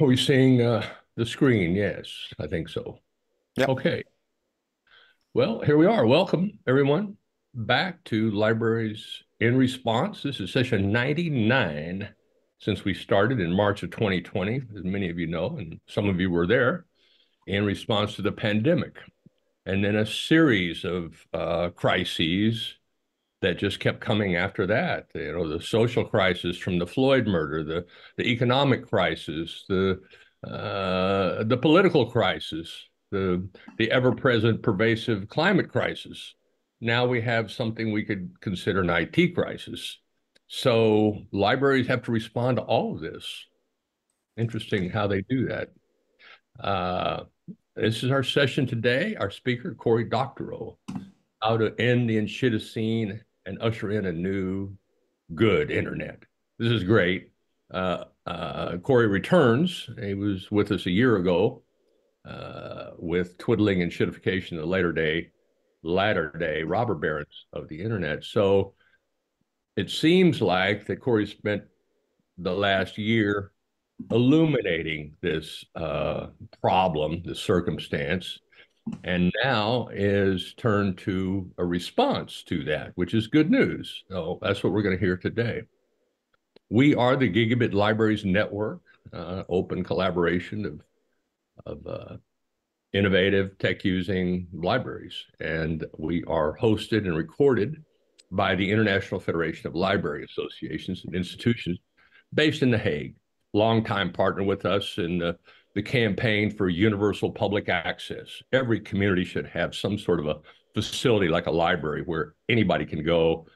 Are we seeing uh, the screen? Yes, I think so. Yep. Okay. Well, here we are. Welcome, everyone, back to Libraries in Response. This is session 99 since we started in March of 2020, as many of you know, and some of you were there, in response to the pandemic. And then a series of uh, crises that just kept coming after that. You know, the social crisis from the Floyd murder, the the economic crisis, the uh, the political crisis, the the ever-present pervasive climate crisis. Now we have something we could consider an IT crisis. So libraries have to respond to all of this. Interesting how they do that. Uh, this is our session today. Our speaker, Cory Doctorow, how to end the Enshittocene and usher in a new good internet. This is great. Uh, uh, Cory returns. He was with us a year ago uh, with twiddling and shitification the later day, latter day robber barons of the internet. So it seems like that Cory spent the last year illuminating this uh, problem, this circumstance, and now is turned to a response to that, which is good news. So that's what we're going to hear today. We are the Gigabit Libraries Network, uh, open collaboration of, of uh, innovative tech-using libraries. And we are hosted and recorded by the International Federation of Library Associations and Institutions based in The Hague. Longtime partner with us in the the campaign for universal public access. Every community should have some sort of a facility like a library where anybody can go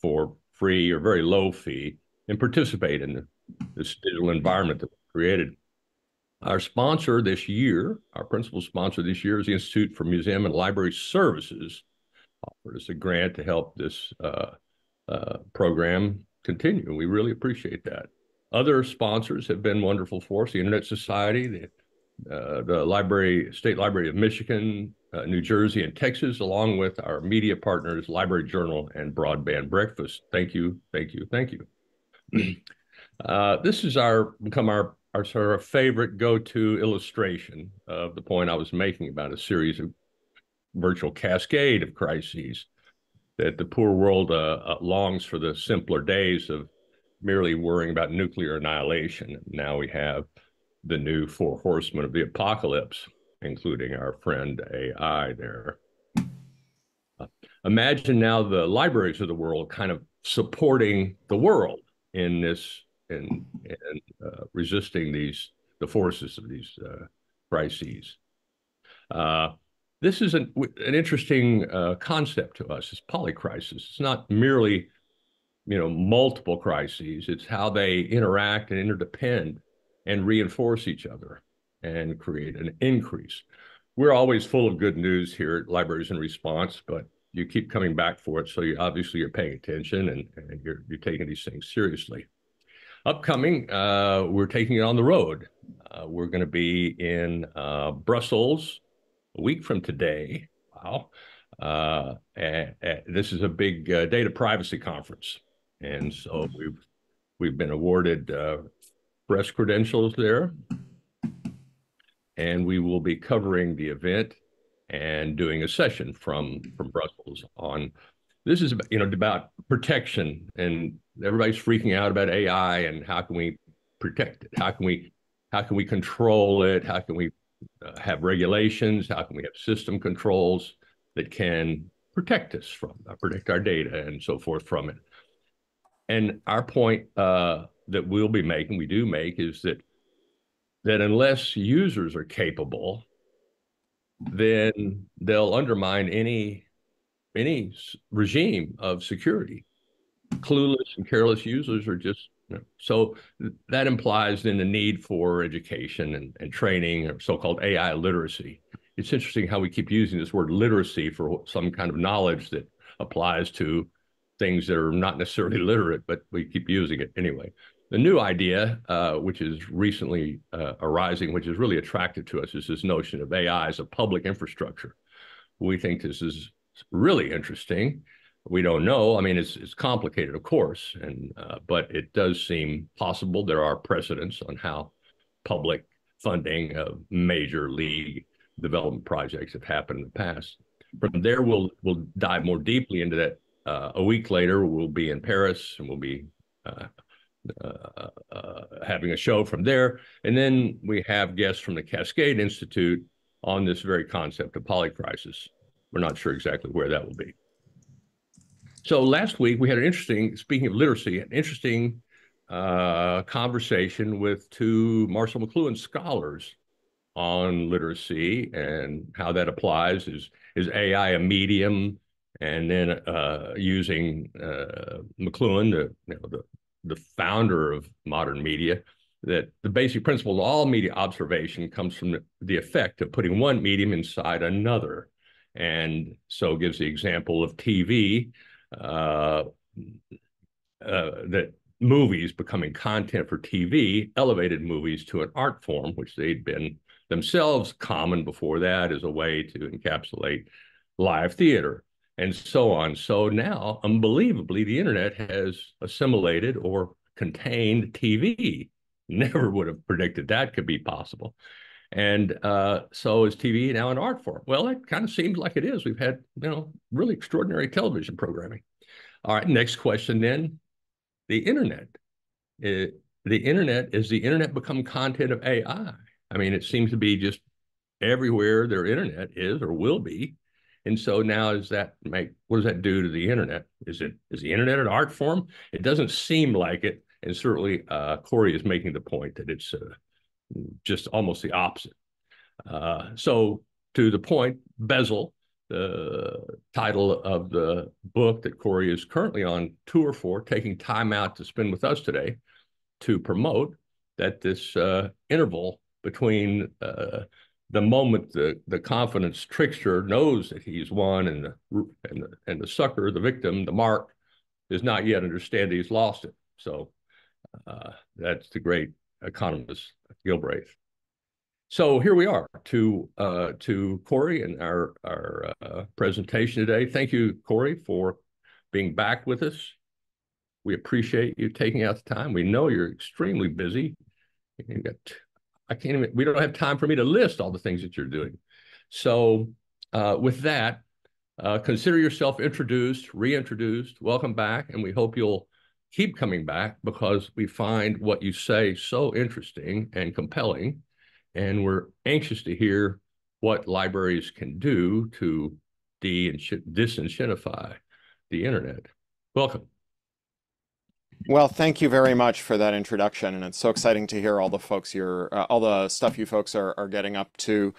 for free or very low fee and participate in this digital environment that we created. Our sponsor this year, our principal sponsor this year is the Institute for Museum and Library Services, offered us a grant to help this uh, uh, program continue. We really appreciate that. Other sponsors have been wonderful for us, the Internet Society, the, uh, the Library, State Library of Michigan, uh, New Jersey, and Texas, along with our media partners, Library Journal and Broadband Breakfast. Thank you, thank you, thank you. uh, this is our become our our sort of favorite go-to illustration of the point I was making about a series of virtual cascade of crises that the poor world uh, uh, longs for the simpler days of merely worrying about nuclear annihilation. Now we have the new four horsemen of the apocalypse, including our friend AI there. Imagine now the libraries of the world kind of supporting the world in this in uh, resisting these the forces of these uh, crises. Uh, this is an, an interesting uh, concept to us. It's polycrisis. It's not merely you know, multiple crises. It's how they interact and interdepend and reinforce each other and create an increase. We're always full of good news here at Libraries in Response, but you keep coming back for it. So you obviously you're paying attention and, and you're, you're taking these things seriously. Upcoming, uh, we're taking it on the road. Uh, we're going to be in uh, Brussels a week from today. Wow. Uh, and, and this is a big uh, data privacy conference. And so we've we've been awarded uh, press credentials there, and we will be covering the event and doing a session from from Brussels on this is you know about protection and everybody's freaking out about AI and how can we protect it? How can we how can we control it? How can we uh, have regulations? How can we have system controls that can protect us from uh, protect our data and so forth from it? And our point uh, that we'll be making, we do make, is that that unless users are capable, then they'll undermine any any regime of security. Clueless and careless users are just you know, so that implies then the need for education and, and training or so-called AI literacy. It's interesting how we keep using this word literacy for some kind of knowledge that applies to things that are not necessarily literate, but we keep using it anyway. The new idea, uh, which is recently uh, arising, which is really attractive to us, is this notion of AI as a public infrastructure. We think this is really interesting. We don't know. I mean, it's it's complicated, of course, and uh, but it does seem possible. There are precedents on how public funding of major league development projects have happened in the past. From there, we'll we'll dive more deeply into that. Uh, a week later, we'll be in Paris and we'll be uh, uh, uh, having a show from there. And then we have guests from the Cascade Institute on this very concept of polycrisis. We're not sure exactly where that will be. So last week we had an interesting, speaking of literacy, an interesting uh, conversation with two Marshall McLuhan scholars on literacy and how that applies. Is is AI a medium? And then uh, using uh, McLuhan, the, you know, the the founder of modern media, that the basic principle of all media observation comes from the, effect of putting one medium inside another. And so gives the example of TV, uh, uh, that movies becoming content for TV elevated movies to an art form, which they'd been themselves common before that as a way to encapsulate live theater and so on. So now, unbelievably, the internet has assimilated or contained TV. Never would have predicted that could be possible. And uh, so is TV now an art form? Well, it kind of seems like it is. We've had, you know, really extraordinary television programming. All right, next question then. The internet. It, the internet, is the internet become content of AI? I mean, it seems to be just everywhere their internet is or will be. And so now does that make what does that do to the internet? Is it is the internet an art form? It doesn't seem like it. And certainly uh, Cory is making the point that it's uh, just almost the opposite. Uh, so to the point, Bezzle, the title of the book that Cory is currently on tour for, taking time out to spend with us today to promote that this uh, interval between uh, the moment the, the confidence trickster knows that he's won and the, and the, and the sucker, the victim, the mark, does not yet understand he's lost it. So uh, that's the great economist Galbraith. So here we are to uh, to Cory and our our uh, presentation today. Thank you, Cory, for being back with us. We appreciate you taking out the time. We know you're extremely busy. You've got I can't even, we don't have time for me to list all the things that you're doing. So uh, with that, uh, consider yourself introduced, reintroduced, welcome back, and we hope you'll keep coming back because we find what you say so interesting and compelling. And we're anxious to hear what libraries can do to de- disenshittify the internet. Welcome. Well, thank you very much for that introduction, and it's so exciting to hear all the folks you're, uh, all the stuff you folks are, are getting up to.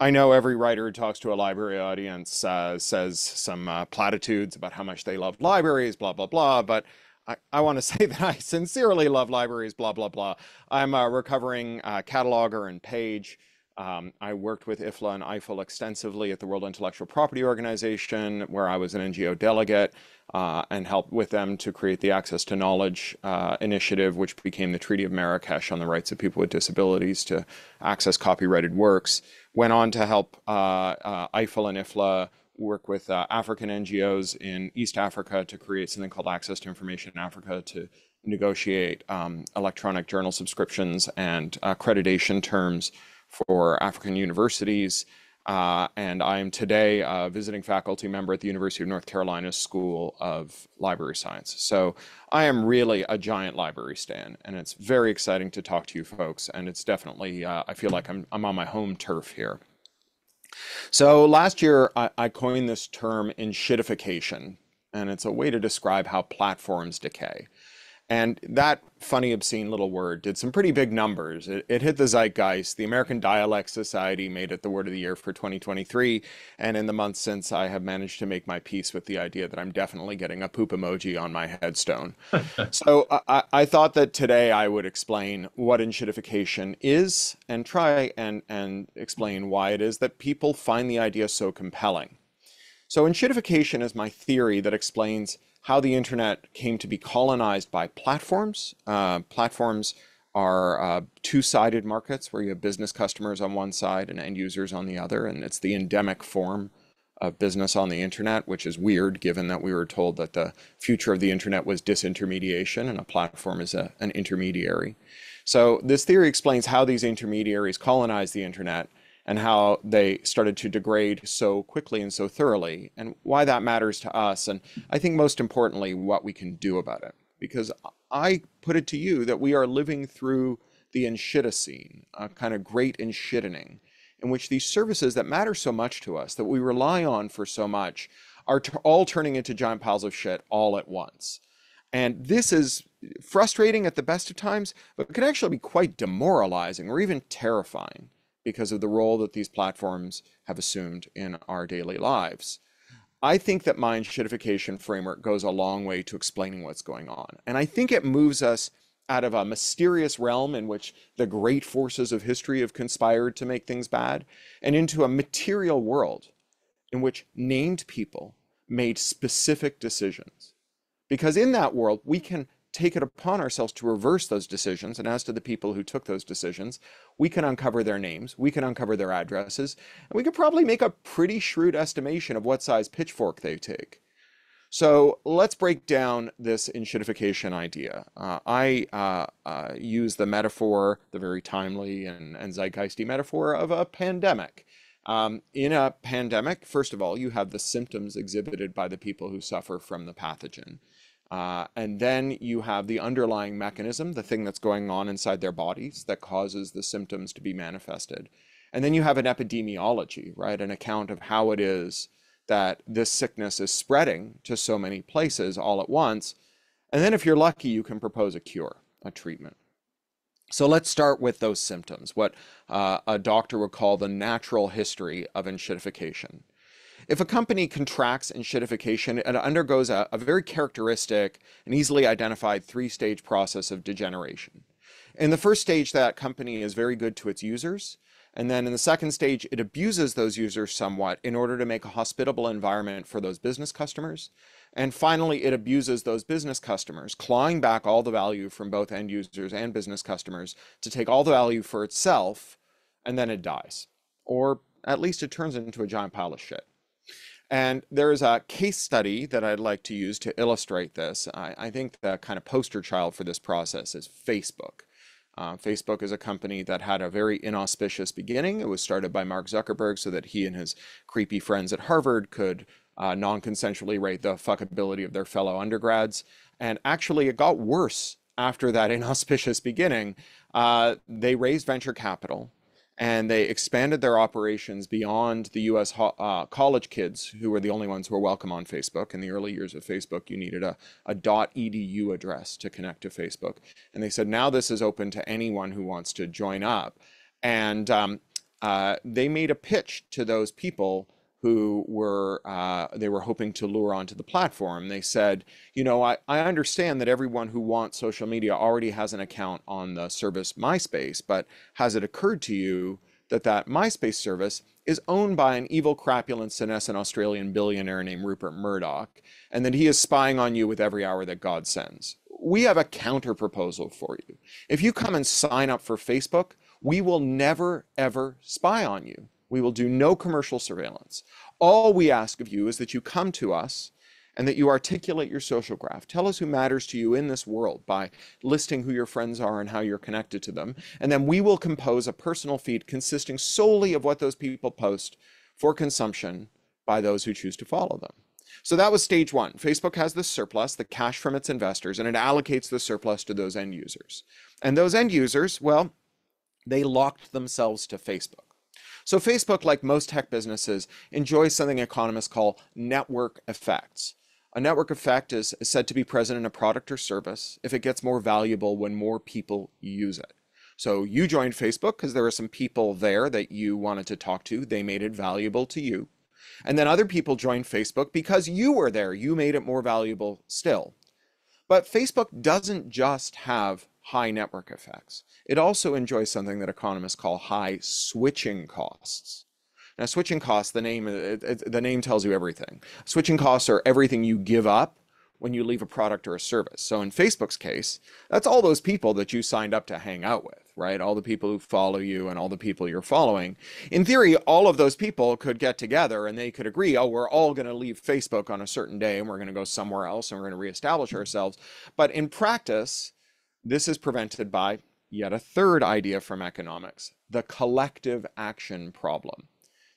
I know every writer who talks to a library audience uh, says some uh, platitudes about how much they love libraries, blah, blah, blah, but I, I want to say that I sincerely love libraries, blah, blah, blah. I'm a recovering uh, cataloger and page. Um, I worked with IFLA and EIFL extensively at the World Intellectual Property Organization, where I was an NGO delegate uh, and helped with them to create the Access to Knowledge uh, initiative, which became the Treaty of Marrakesh on the rights of people with disabilities to access copyrighted works. Went on to help uh, uh EIFL and IFLA work with uh, African NGOs in East Africa to create something called Access to Information in Africa to negotiate um, electronic journal subscriptions and accreditation terms for African universities. Uh, and I am today a visiting faculty member at the University of North Carolina School of Library Science. So I am really a giant library stan, and it's very exciting to talk to you folks. And it's definitely, uh, I feel like I'm, I'm on my home turf here. So last year, I, I coined this term enshittification, and it's a way to describe how platforms decay. And that funny, obscene little word did some pretty big numbers. It, it, hit the zeitgeist. The American Dialect Society made it the word of the year for 2023. And in the months since, I have managed to make my peace with the idea that I'm definitely getting a poop emoji on my headstone. so I, I, thought that today I would explain what enshittification is and try and, and explain why it is that people find the idea so compelling. So enshittification is my theory that explains how the internet came to be colonized by platforms. Uh, platforms are uh, two-sided markets where you have business customers on one side and end users on the other, and it's the endemic form of business on the internet, which is weird given that we were told that the future of the internet was disintermediation and a platform is a, an intermediary. So this theory explains how these intermediaries colonized the internet and how they started to degrade so quickly and so thoroughly, and why that matters to us, and I think most importantly, what we can do about it. Because I put it to you that we are living through the Enshittocene, a kind of great enshittening, in which these services that matter so much to us, that we rely on for so much, are all turning into giant piles of shit all at once. And this is frustrating at the best of times, but can actually be quite demoralizing or even terrifying because of the role that these platforms have assumed in our daily lives. I think that my enshittification framework goes a long way to explaining what's going on. And I think it moves us out of a mysterious realm in which the great forces of history have conspired to make things bad and into a material world in which named people made specific decisions. Because in that world, we can take it upon ourselves to reverse those decisions. And as to the people who took those decisions, we can uncover their names, we can uncover their addresses, and we could probably make a pretty shrewd estimation of what size pitchfork they take. So let's break down this enshittification idea. Uh, I uh, uh, use the metaphor, the very timely and, and zeitgeisty metaphor of a pandemic. Um, in a pandemic, first of all, you have the symptoms exhibited by the people who suffer from the pathogen. Uh, and then you have the underlying mechanism, the thing that's going on inside their bodies that causes the symptoms to be manifested. And then you have an epidemiology, right? An account of how it is that this sickness is spreading to so many places all at once. And then if you're lucky, you can propose a cure, a treatment. So let's start with those symptoms, what uh, a doctor would call the natural history of enshittification. If a company contracts enshittification, it undergoes a, a very characteristic and easily identified three-stage process of degeneration. In the first stage, that company is very good to its users. And then in the second stage, it abuses those users somewhat in order to make a hospitable environment for those business customers. And finally, it abuses those business customers, clawing back all the value from both end users and business customers to take all the value for itself, and then it dies. Or at least it turns into a giant pile of shit. And there's a case study that I'd like to use to illustrate this. I, I think the kind of poster child for this process is Facebook. Uh, Facebook is a company that had a very inauspicious beginning. It was started by Mark Zuckerberg so that he and his creepy friends at Harvard could uh, non-consensually rate the fuckability of their fellow undergrads. And actually, it got worse after that inauspicious beginning. Uh, they raised venture capital and they expanded their operations beyond the US uh, college kids who were the only ones who were welcome on Facebook. In the early years of Facebook, you needed a, a .edu address to connect to Facebook. And they said, now this is open to anyone who wants to join up. And um, uh, they made a pitch to those people who were uh, they were hoping to lure onto the platform. They said, you know, I, I understand that everyone who wants social media already has an account on the service MySpace, but has it occurred to you that that MySpace service is owned by an evil, crapulent, senescent Australian billionaire named Rupert Murdoch, and that he is spying on you with every hour that God sends? We have a counter proposal for you. If you come and sign up for Facebook, we will never, ever spy on you. We will do no commercial surveillance. All we ask of you is that you come to us and that you articulate your social graph. Tell us who matters to you in this world by listing who your friends are and how you're connected to them. And then we will compose a personal feed consisting solely of what those people post for consumption by those who choose to follow them. So that was stage one. Facebook has the surplus, the cash from its investors, and it allocates the surplus to those end users. And those end users, well, they locked themselves to Facebook. So Facebook, like most tech businesses, enjoys something economists call network effects. A network effect is said to be present in a product or service if it gets more valuable when more people use it. So you joined Facebook because there were some people there that you wanted to talk to. They made it valuable to you. And then other people joined Facebook because you were there. You made it more valuable still. But Facebook doesn't just have high network effects. It also enjoys something that economists call high switching costs. Now, switching costs, the name, it, it, the name tells you everything. Switching costs are everything you give up when you leave a product or a service. So in Facebook's case, that's all those people that you signed up to hang out with, right? All the people who follow you and all the people you're following. In theory, all of those people could get together and they could agree, oh, we're all going to leave Facebook on a certain day and we're going to go somewhere else and we're going to reestablish ourselves. But in practice, this is prevented by yet a third idea from economics the collective action problem.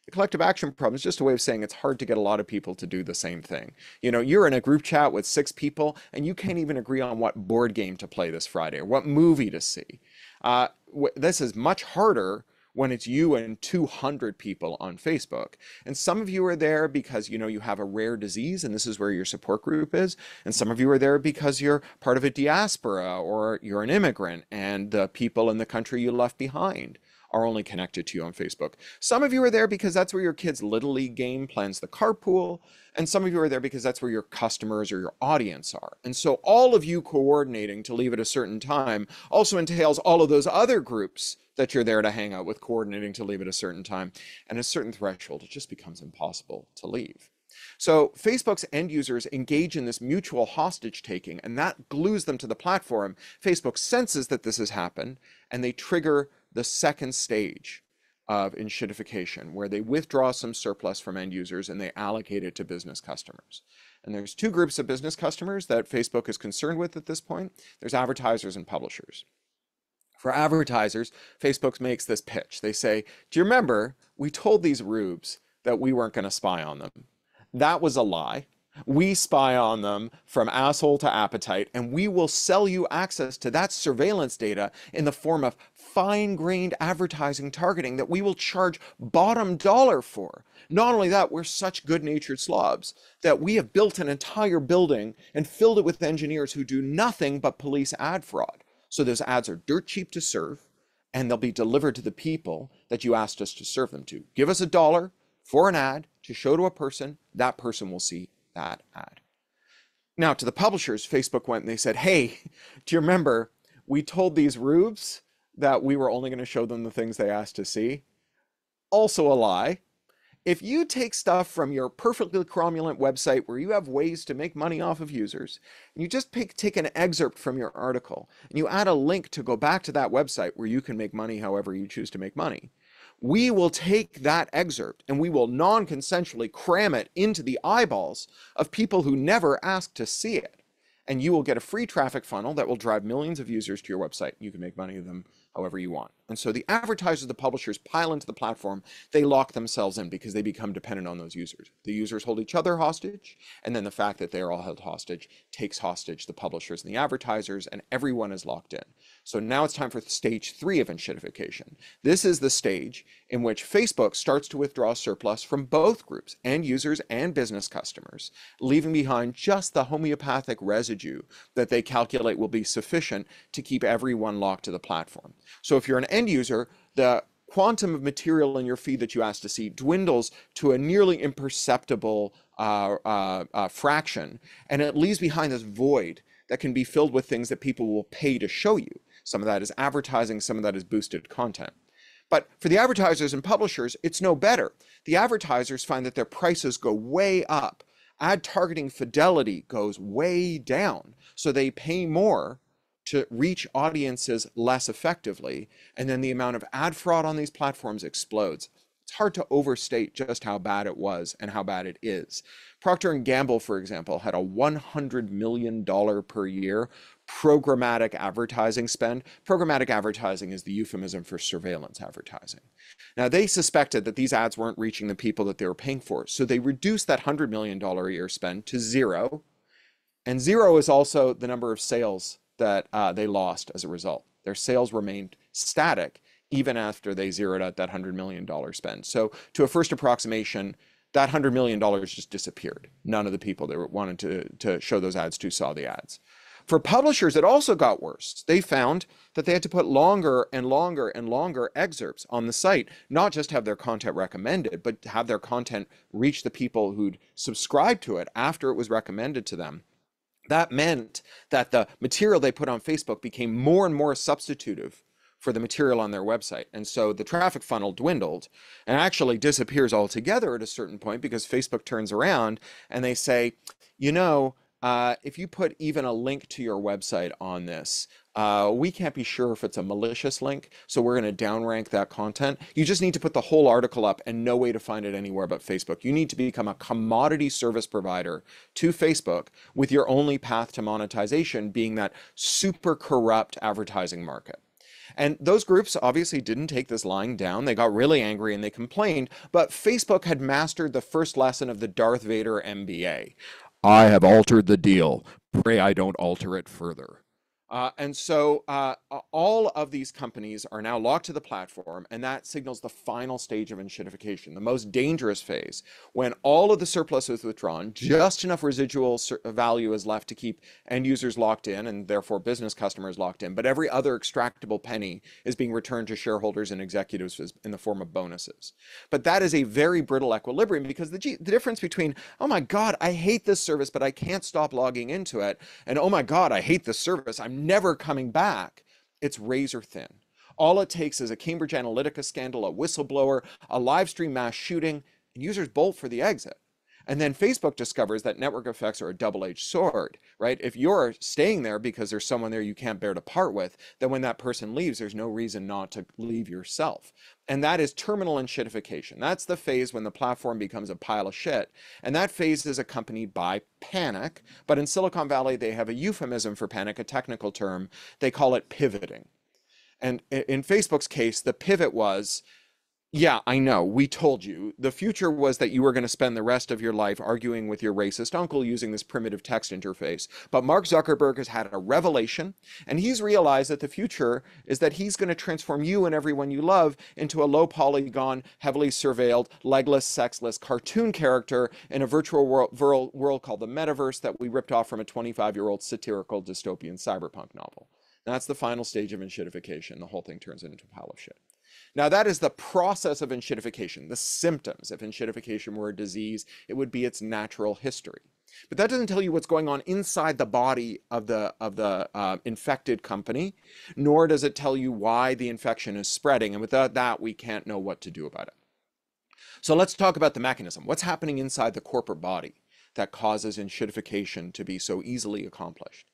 The collective action problem is just a way of saying it's hard to get a lot of people to do the same thing. You know, you're in a group chat with six people and you can't even agree on what board game to play this Friday or what movie to see. Uh, this is much harder when it's you and 200 people on Facebook. And some of you are there because you know you have a rare disease and this is where your support group is. And some of you are there because you're part of a diaspora or you're an immigrant and the people in the country you left behind are only connected to you on Facebook. Some of you are there because that's where your kids' Little League game plans the carpool. And some of you are there because that's where your customers or your audience are. And so all of you coordinating to leave at a certain time also entails all of those other groups that you're there to hang out with coordinating to leave at a certain time. And a certain threshold, it just becomes impossible to leave. So Facebook's end users engage in this mutual hostage taking, and that glues them to the platform. Facebook senses that this has happened, and they trigger the second stage of enshittification, where they withdraw some surplus from end users and they allocate it to business customers. And there's two groups of business customers that Facebook is concerned with at this point. There's advertisers and publishers. For advertisers, Facebook makes this pitch. They say, do you remember we told these rubes that we weren't going to spy on them? That was a lie. We spy on them from asshole to appetite, and we will sell you access to that surveillance data in the form of fine grained advertising targeting that we will charge bottom dollar for. Not only that, we're such good natured slobs that we have built an entire building and filled it with engineers who do nothing but police ad fraud. So those ads are dirt cheap to serve and they'll be delivered to the people that you asked us to serve them to. Give us a dollar for an ad to show to a person, that person will see that ad. Now, to the publishers, Facebook went and they said, Hey, do you remember we told these rubes that we were only going to show them the things they asked to see? Also a lie. If you take stuff from your perfectly cromulent website where you have ways to make money off of users, and you just pick, take an excerpt from your article, and you add a link to go back to that website where you can make money however you choose to make money, we will take that excerpt and we will non consensually cram it into the eyeballs of people who never asked to see it. And you will get a free traffic funnel that will drive millions of users to your website. You can make money of them however you want. And so the advertisers, the publishers pile into the platform, they lock themselves in because they become dependent on those users. The users hold each other hostage, and then the fact that they are all held hostage takes hostage the publishers and the advertisers, and everyone is locked in. So now it's time for stage three of enshittification. This is the stage in which Facebook starts to withdraw surplus from both groups, end users and business customers, leaving behind just the homeopathic residue that they calculate will be sufficient to keep everyone locked to the platform. So if you're an end user, the quantum of material in your feed that you ask to see dwindles to a nearly imperceptible uh, uh, uh, fraction, and it leaves behind this void that can be filled with things that people will pay to show you. Some of that is advertising, some of that is boosted content. But for the advertisers and publishers, it's no better. The advertisers find that their prices go way up. Ad targeting fidelity goes way down. So they pay more to reach audiences less effectively. And then the amount of ad fraud on these platforms explodes. It's hard to overstate just how bad it was and how bad it is. Procter & Gamble, for example, had a $100 million per year programmatic advertising spend. Programmatic advertising is the euphemism for surveillance advertising. Now, they suspected that these ads weren't reaching the people that they were paying for, so they reduced that $100 million a year spend to zero. And zero is also the number of sales that uh, they lost as a result. Their sales remained static even after they zeroed out that $100 million spend. So, to a first approximation, that $100 million just disappeared. None of the people that wanted to, to show those ads to saw the ads. For publishers, it also got worse. They found that they had to put longer and longer and longer excerpts on the site, not just have their content recommended, but have their content reach the people who'd subscribed to it after it was recommended to them. That meant that the material they put on Facebook became more and more substitutive for the material on their website. And so the traffic funnel dwindled and actually disappears altogether at a certain point because Facebook turns around and they say, you know, uh, if you put even a link to your website on this, uh, we can't be sure if it's a malicious link, so we're going to downrank that content. You just need to put the whole article up and no way to find it anywhere but Facebook. You need to become a commodity service provider to Facebook with your only path to monetization being that super corrupt advertising market. And those groups obviously didn't take this lying down. They got really angry and they complained. But Facebook had mastered the first lesson of the Darth Vader MBA. I have altered the deal. Pray I don't alter it further. Uh, and so uh, all of these companies are now locked to the platform, and that signals the final stage of enshittification, the most dangerous phase, when all of the surplus is withdrawn, just enough residual value is left to keep end users locked in and therefore business customers locked in, but every other extractable penny is being returned to shareholders and executives in the form of bonuses. But that is a very brittle equilibrium because the, G the difference between, oh my God, I hate this service, but I can't stop logging into it, and oh my God, I hate this service, I'm never coming back, it's razor thin. All it takes is a Cambridge Analytica scandal, a whistleblower, a live stream mass shooting, and users bolt for the exit. And then Facebook discovers that network effects are a double-edged sword, right? If you're staying there because there's someone there you can't bear to part with, then when that person leaves, there's no reason not to leave yourself. And that is terminal enshittification. That's the phase when the platform becomes a pile of shit. And that phase is accompanied by panic. But in Silicon Valley, they have a euphemism for panic, a technical term. They call it pivoting. And in Facebook's case, the pivot was yeah, I know. We told you. The future was that you were going to spend the rest of your life arguing with your racist uncle using this primitive text interface. But Mark Zuckerberg has had a revelation, and he's realized that the future is that he's going to transform you and everyone you love into a low polygon, heavily surveilled, legless, sexless cartoon character in a virtual world, world called the metaverse that we ripped off from a 25 year old satirical dystopian cyberpunk novel. That's the final stage of enshittification. The whole thing turns into a pile of shit. Now that is the process of enshittification, the symptoms. If enshittification were a disease, it would be its natural history. But that doesn't tell you what's going on inside the body of the of the uh, infected company, nor does it tell you why the infection is spreading. And without that, we can't know what to do about it. So let's talk about the mechanism. What's happening inside the corporate body that causes enshittification to be so easily accomplished?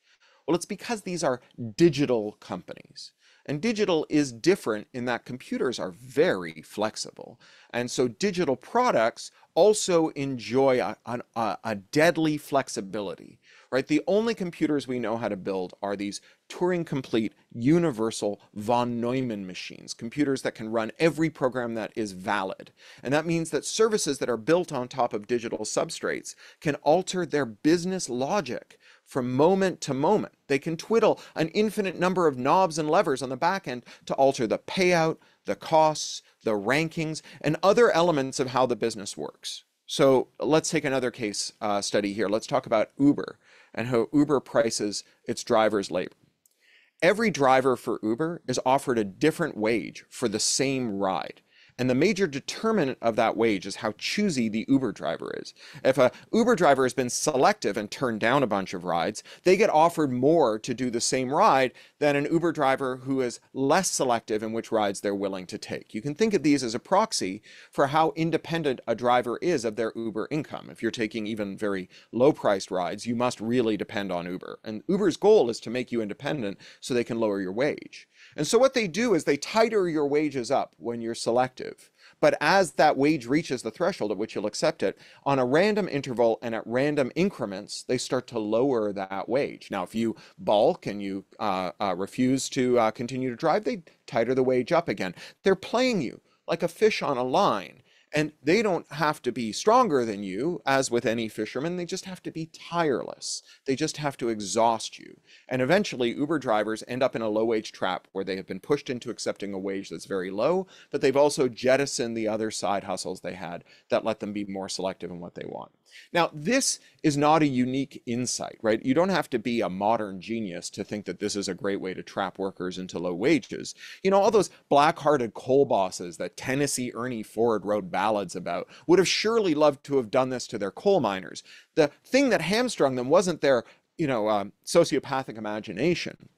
Well, it's because these are digital companies. And digital is different in that computers are very flexible. And so digital products also enjoy a, a, a, deadly flexibility, right? The only computers we know how to build are these Turing complete universal von Neumann machines, computers that can run every program that is valid. And that means that services that are built on top of digital substrates can alter their business logic from moment to moment. They can twiddle an infinite number of knobs and levers on the back end to alter the payout, the costs, the rankings, and other elements of how the business works. So let's take another case uh, study here. Let's talk about Uber and how Uber prices its drivers' labor. Every driver for Uber is offered a different wage for the same ride. And the major determinant of that wage is how choosy the Uber driver is. If a Uber driver has been selective and turned down a bunch of rides, they get offered more to do the same ride than an Uber driver who is less selective in which rides they're willing to take. You can think of these as a proxy for how independent a driver is of their Uber income. If you're taking even very low priced rides, you must really depend on Uber. And Uber's goal is to make you independent so they can lower your wage. And so what they do is they tighter your wages up when you're selective. But as that wage reaches the threshold at which you'll accept it, on a random interval and at random increments, they start to lower that wage. Now, if you balk and you uh, uh, refuse to uh, continue to drive, they tighter the wage up again. They're playing you like a fish on a line. And they don't have to be stronger than you, as with any fisherman. They just have to be tireless. They just have to exhaust you. And eventually, Uber drivers end up in a low wage trap where they have been pushed into accepting a wage that's very low, but they've also jettisoned the other side hustles they had that let them be more selective in what they want. Now, this is not a unique insight, right? You don't have to be a modern genius to think that this is a great way to trap workers into low wages. You know, all those black-hearted coal bosses that Tennessee Ernie Ford wrote ballads about would have surely loved to have done this to their coal miners. The thing that hamstrung them wasn't their, you know, um, sociopathic imagination.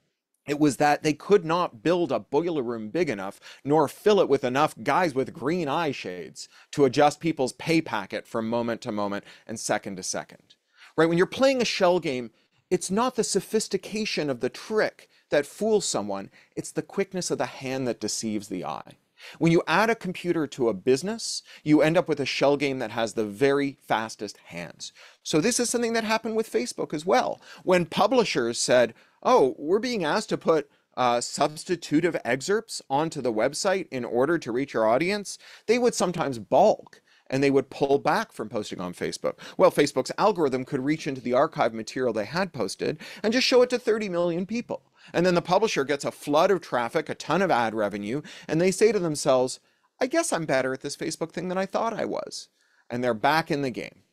It was that they could not build a boiler room big enough, nor fill it with enough guys with green eye shades to adjust people's pay packet from moment to moment and second to second. Right? When you're playing a shell game, it's not the sophistication of the trick that fools someone, it's the quickness of the hand that deceives the eye. When you add a computer to a business, you end up with a shell game that has the very fastest hands. So this is something that happened with Facebook as well. When publishers said, oh, we're being asked to put uh, substitutive excerpts onto the website in order to reach our audience, they would sometimes balk and they would pull back from posting on Facebook. Well, Facebook's algorithm could reach into the archive material they had posted and just show it to 30 million people. And then the publisher gets a flood of traffic, a ton of ad revenue, and they say to themselves, I guess I'm better at this Facebook thing than I thought I was. And they're back in the game.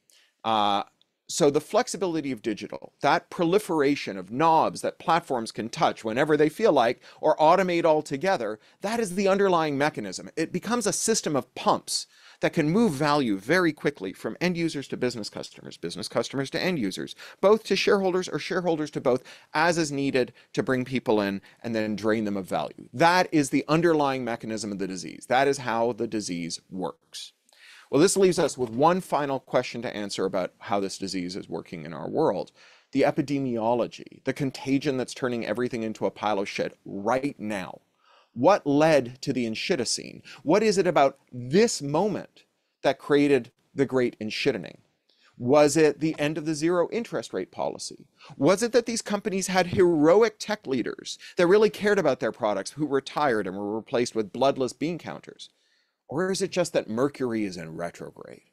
Uh, so the flexibility of digital, that proliferation of knobs that platforms can touch whenever they feel like or automate altogether, that is the underlying mechanism. It becomes a system of pumps that can move value very quickly from end users to business customers, business customers to end users, both to shareholders or shareholders to both as is needed to bring people in and then drain them of value. That is the underlying mechanism of the disease. That is how the disease works. Well, this leaves us with one final question to answer about how this disease is working in our world. The epidemiology, the contagion that's turning everything into a pile of shit right now. What led to the enshittocene? What is it about this moment that created the great enshittening? Was it the end of the zero interest rate policy? Was it that these companies had heroic tech leaders that really cared about their products who retired and were replaced with bloodless bean counters? Or is it just that Mercury is in retrograde?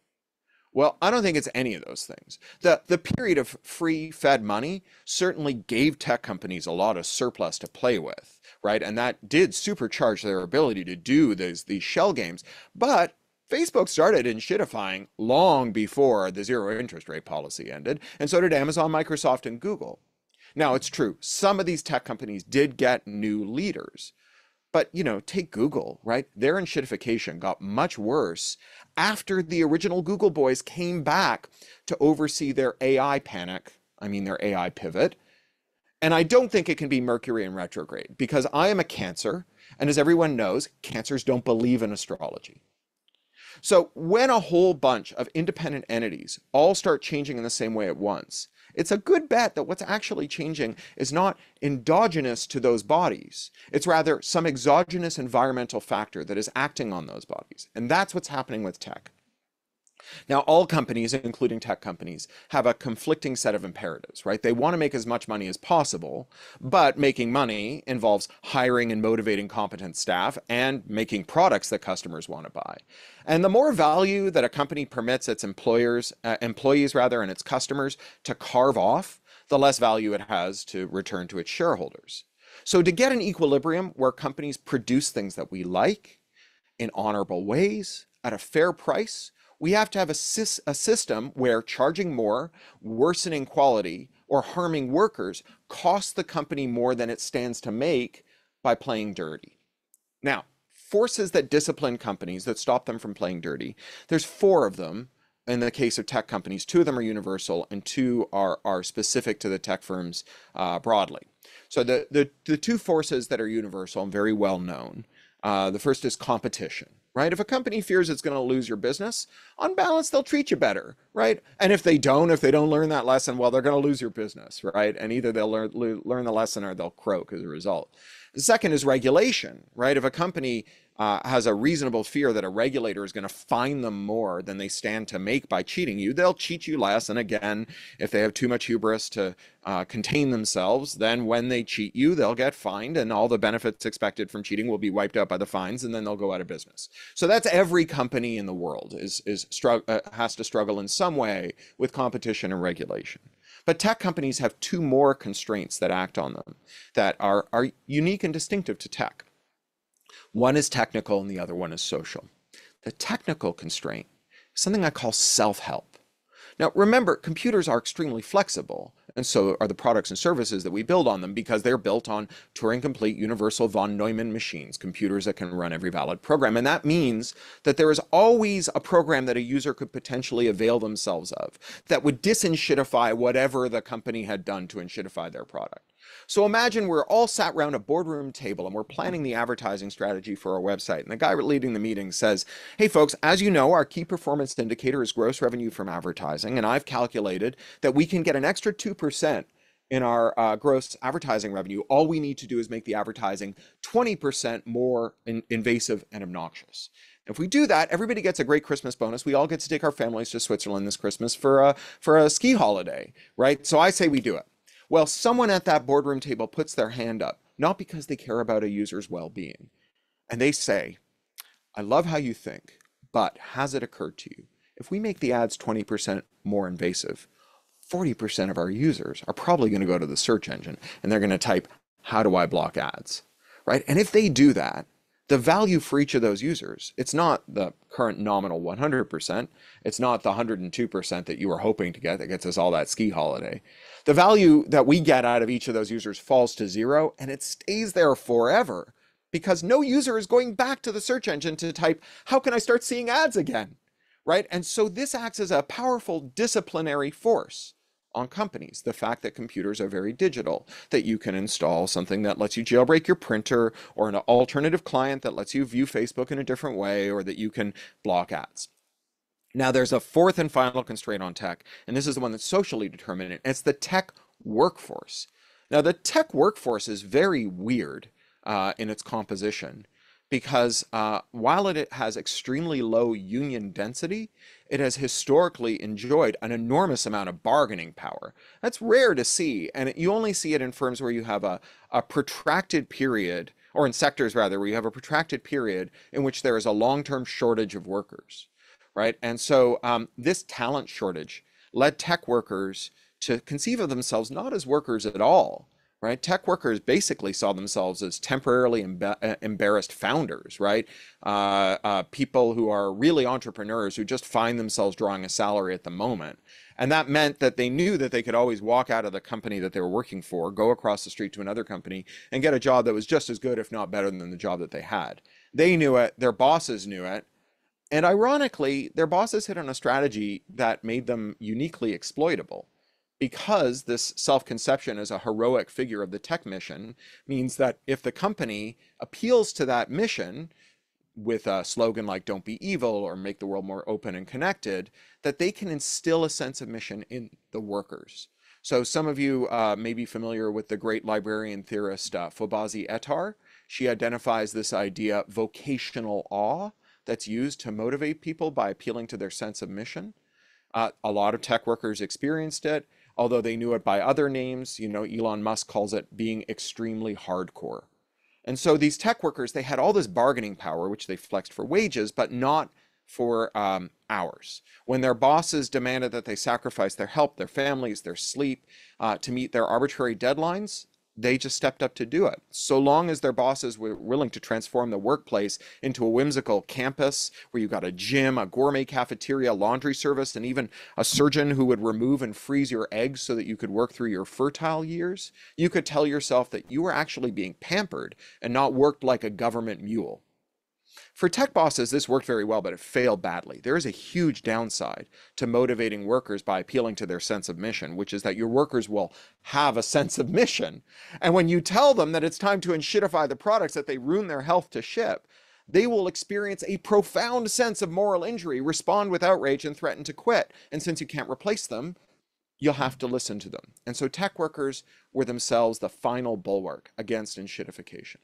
Well, I don't think it's any of those things. The, the period of free fed money certainly gave tech companies a lot of surplus to play with, right? And that did supercharge their ability to do these, these shell games. But Facebook started enshittifying long before the zero interest rate policy ended, and so did Amazon, Microsoft, and Google. Now, it's true, some of these tech companies did get new leaders, but, you know, take Google, right? Their enshittification got much worse after the original Google boys came back to oversee their AI panic, I mean, their AI pivot. And I don't think it can be Mercury in retrograde because I am a Cancer. And as everyone knows, Cancers don't believe in astrology. So when a whole bunch of independent entities all start changing in the same way at once, it's a good bet that what's actually changing is not endogenous to those bodies. It's rather some exogenous environmental factor that is acting on those bodies. And that's what's happening with tech. Now, all companies, including tech companies, have a conflicting set of imperatives, right? They want to make as much money as possible, but making money involves hiring and motivating competent staff and making products that customers want to buy. And the more value that a company permits its employers, uh, employees rather, and its customers to carve off, the less value it has to return to its shareholders. So to get an equilibrium where companies produce things that we like in honorable ways at a fair price, we have to have a, a system where charging more, worsening quality, or harming workers costs the company more than it stands to make by playing dirty. Now, forces that discipline companies that stop them from playing dirty, there's four of them in the case of tech companies. Two of them are universal and two are, are specific to the tech firms uh, broadly. So the, the, the two forces that are universal and very well known, uh, the first is competition right? If a company fears it's going to lose your business, on balance, they'll treat you better, right? And if they don't, if they don't learn that lesson, well, they're going to lose your business, right? And either they'll learn, learn the lesson or they'll croak as a result. The second is regulation, right? If a company uh, has a reasonable fear that a regulator is going to fine them more than they stand to make by cheating you, they'll cheat you less. And again, if they have too much hubris to uh, contain themselves, then when they cheat you, they'll get fined and all the benefits expected from cheating will be wiped out by the fines and then they'll go out of business. So that's every company in the world is, is uh, has to struggle in some way with competition and regulation. But tech companies have two more constraints that act on them that are, are unique and distinctive to tech. One is technical and the other one is social. The technical constraint is something I call self-help. Now, remember, computers are extremely flexible, and so are the products and services that we build on them because they're built on Turing-complete universal von Neumann machines, computers that can run every valid program. And that means that there is always a program that a user could potentially avail themselves of that would disenshittify whatever the company had done to enshittify their product. So imagine we're all sat around a boardroom table and we're planning the advertising strategy for our website. And the guy leading the meeting says, Hey folks, as you know, our key performance indicator is gross revenue from advertising. And I've calculated that we can get an extra 2% in our uh, gross advertising revenue. All we need to do is make the advertising 20% more in invasive and obnoxious. If we do that, everybody gets a great Christmas bonus. We all get to take our families to Switzerland this Christmas for a, for a ski holiday, right? So I say we do it. Well, someone at that boardroom table puts their hand up. not because they care about a user's well-being. And they say, I love how you think, but has it occurred to you? If we make the ads 20% more invasive, 40% of our users are probably going to go to the search engine and they're going to type, how do I block ads? Right? And if they do that, the value for each of those users, it's not the current nominal 100%, it's not the 102% that you were hoping to get that gets us all that ski holiday. The value that we get out of each of those users falls to zero and it stays there forever because no user is going back to the search engine to type, how can I start seeing ads again? Right? And so this acts as a powerful disciplinary force on companies. The fact that computers are very digital, that you can install something that lets you jailbreak your printer or an alternative client that lets you view Facebook in a different way or that you can block ads. Now, there's a fourth and final constraint on tech, and this is the one that's socially determined. And it's the tech workforce. Now, the tech workforce is very weird uh, in its composition because uh, while it has extremely low union density, it has historically enjoyed an enormous amount of bargaining power. That's rare to see, and you only see it in firms where you have a, a protracted period, or in sectors rather, where you have a protracted period in which there is a long-term shortage of workers, right? And so um, this talent shortage led tech workers to conceive of themselves not as workers at all, right? Tech workers basically saw themselves as temporarily uh, embarrassed founders, right? Uh, uh, people who are really entrepreneurs who just find themselves drawing a salary at the moment. And that meant that they knew that they could always walk out of the company that they were working for, go across the street to another company, and get a job that was just as good, if not better, than the job that they had. They knew it, their bosses knew it. And ironically, their bosses hit on a strategy that made them uniquely exploitable because this self-conception as a heroic figure of the tech mission means that if the company appeals to that mission with a slogan like don't be evil or make the world more open and connected that they can instill a sense of mission in the workers so some of you uh, may be familiar with the great librarian theorist uh, Fobazi Ettarh. She identifies this idea vocational awe that's used to motivate people by appealing to their sense of mission. Uh, a lot of tech workers experienced it although they knew it by other names. You know, Elon Musk calls it being extremely hardcore. And so these tech workers, they had all this bargaining power, which they flexed for wages, but not for um, hours. When their bosses demanded that they sacrifice their help, their families, their sleep uh, to meet their arbitrary deadlines, they just stepped up to do it. So long as their bosses were willing to transform the workplace into a whimsical campus where you got a gym, a gourmet cafeteria, laundry service, and even a surgeon who would remove and freeze your eggs so that you could work through your fertile years, you could tell yourself that you were actually being pampered and not worked like a government mule. For tech bosses, this worked very well, but it failed badly. There is a huge downside to motivating workers by appealing to their sense of mission, which is that your workers will have a sense of mission. And when you tell them that it's time to enshittify the products that they ruin their health to ship, they will experience a profound sense of moral injury, respond with outrage, and threaten to quit. And since you can't replace them, you'll have to listen to them. And so tech workers were themselves the final bulwark against enshittification.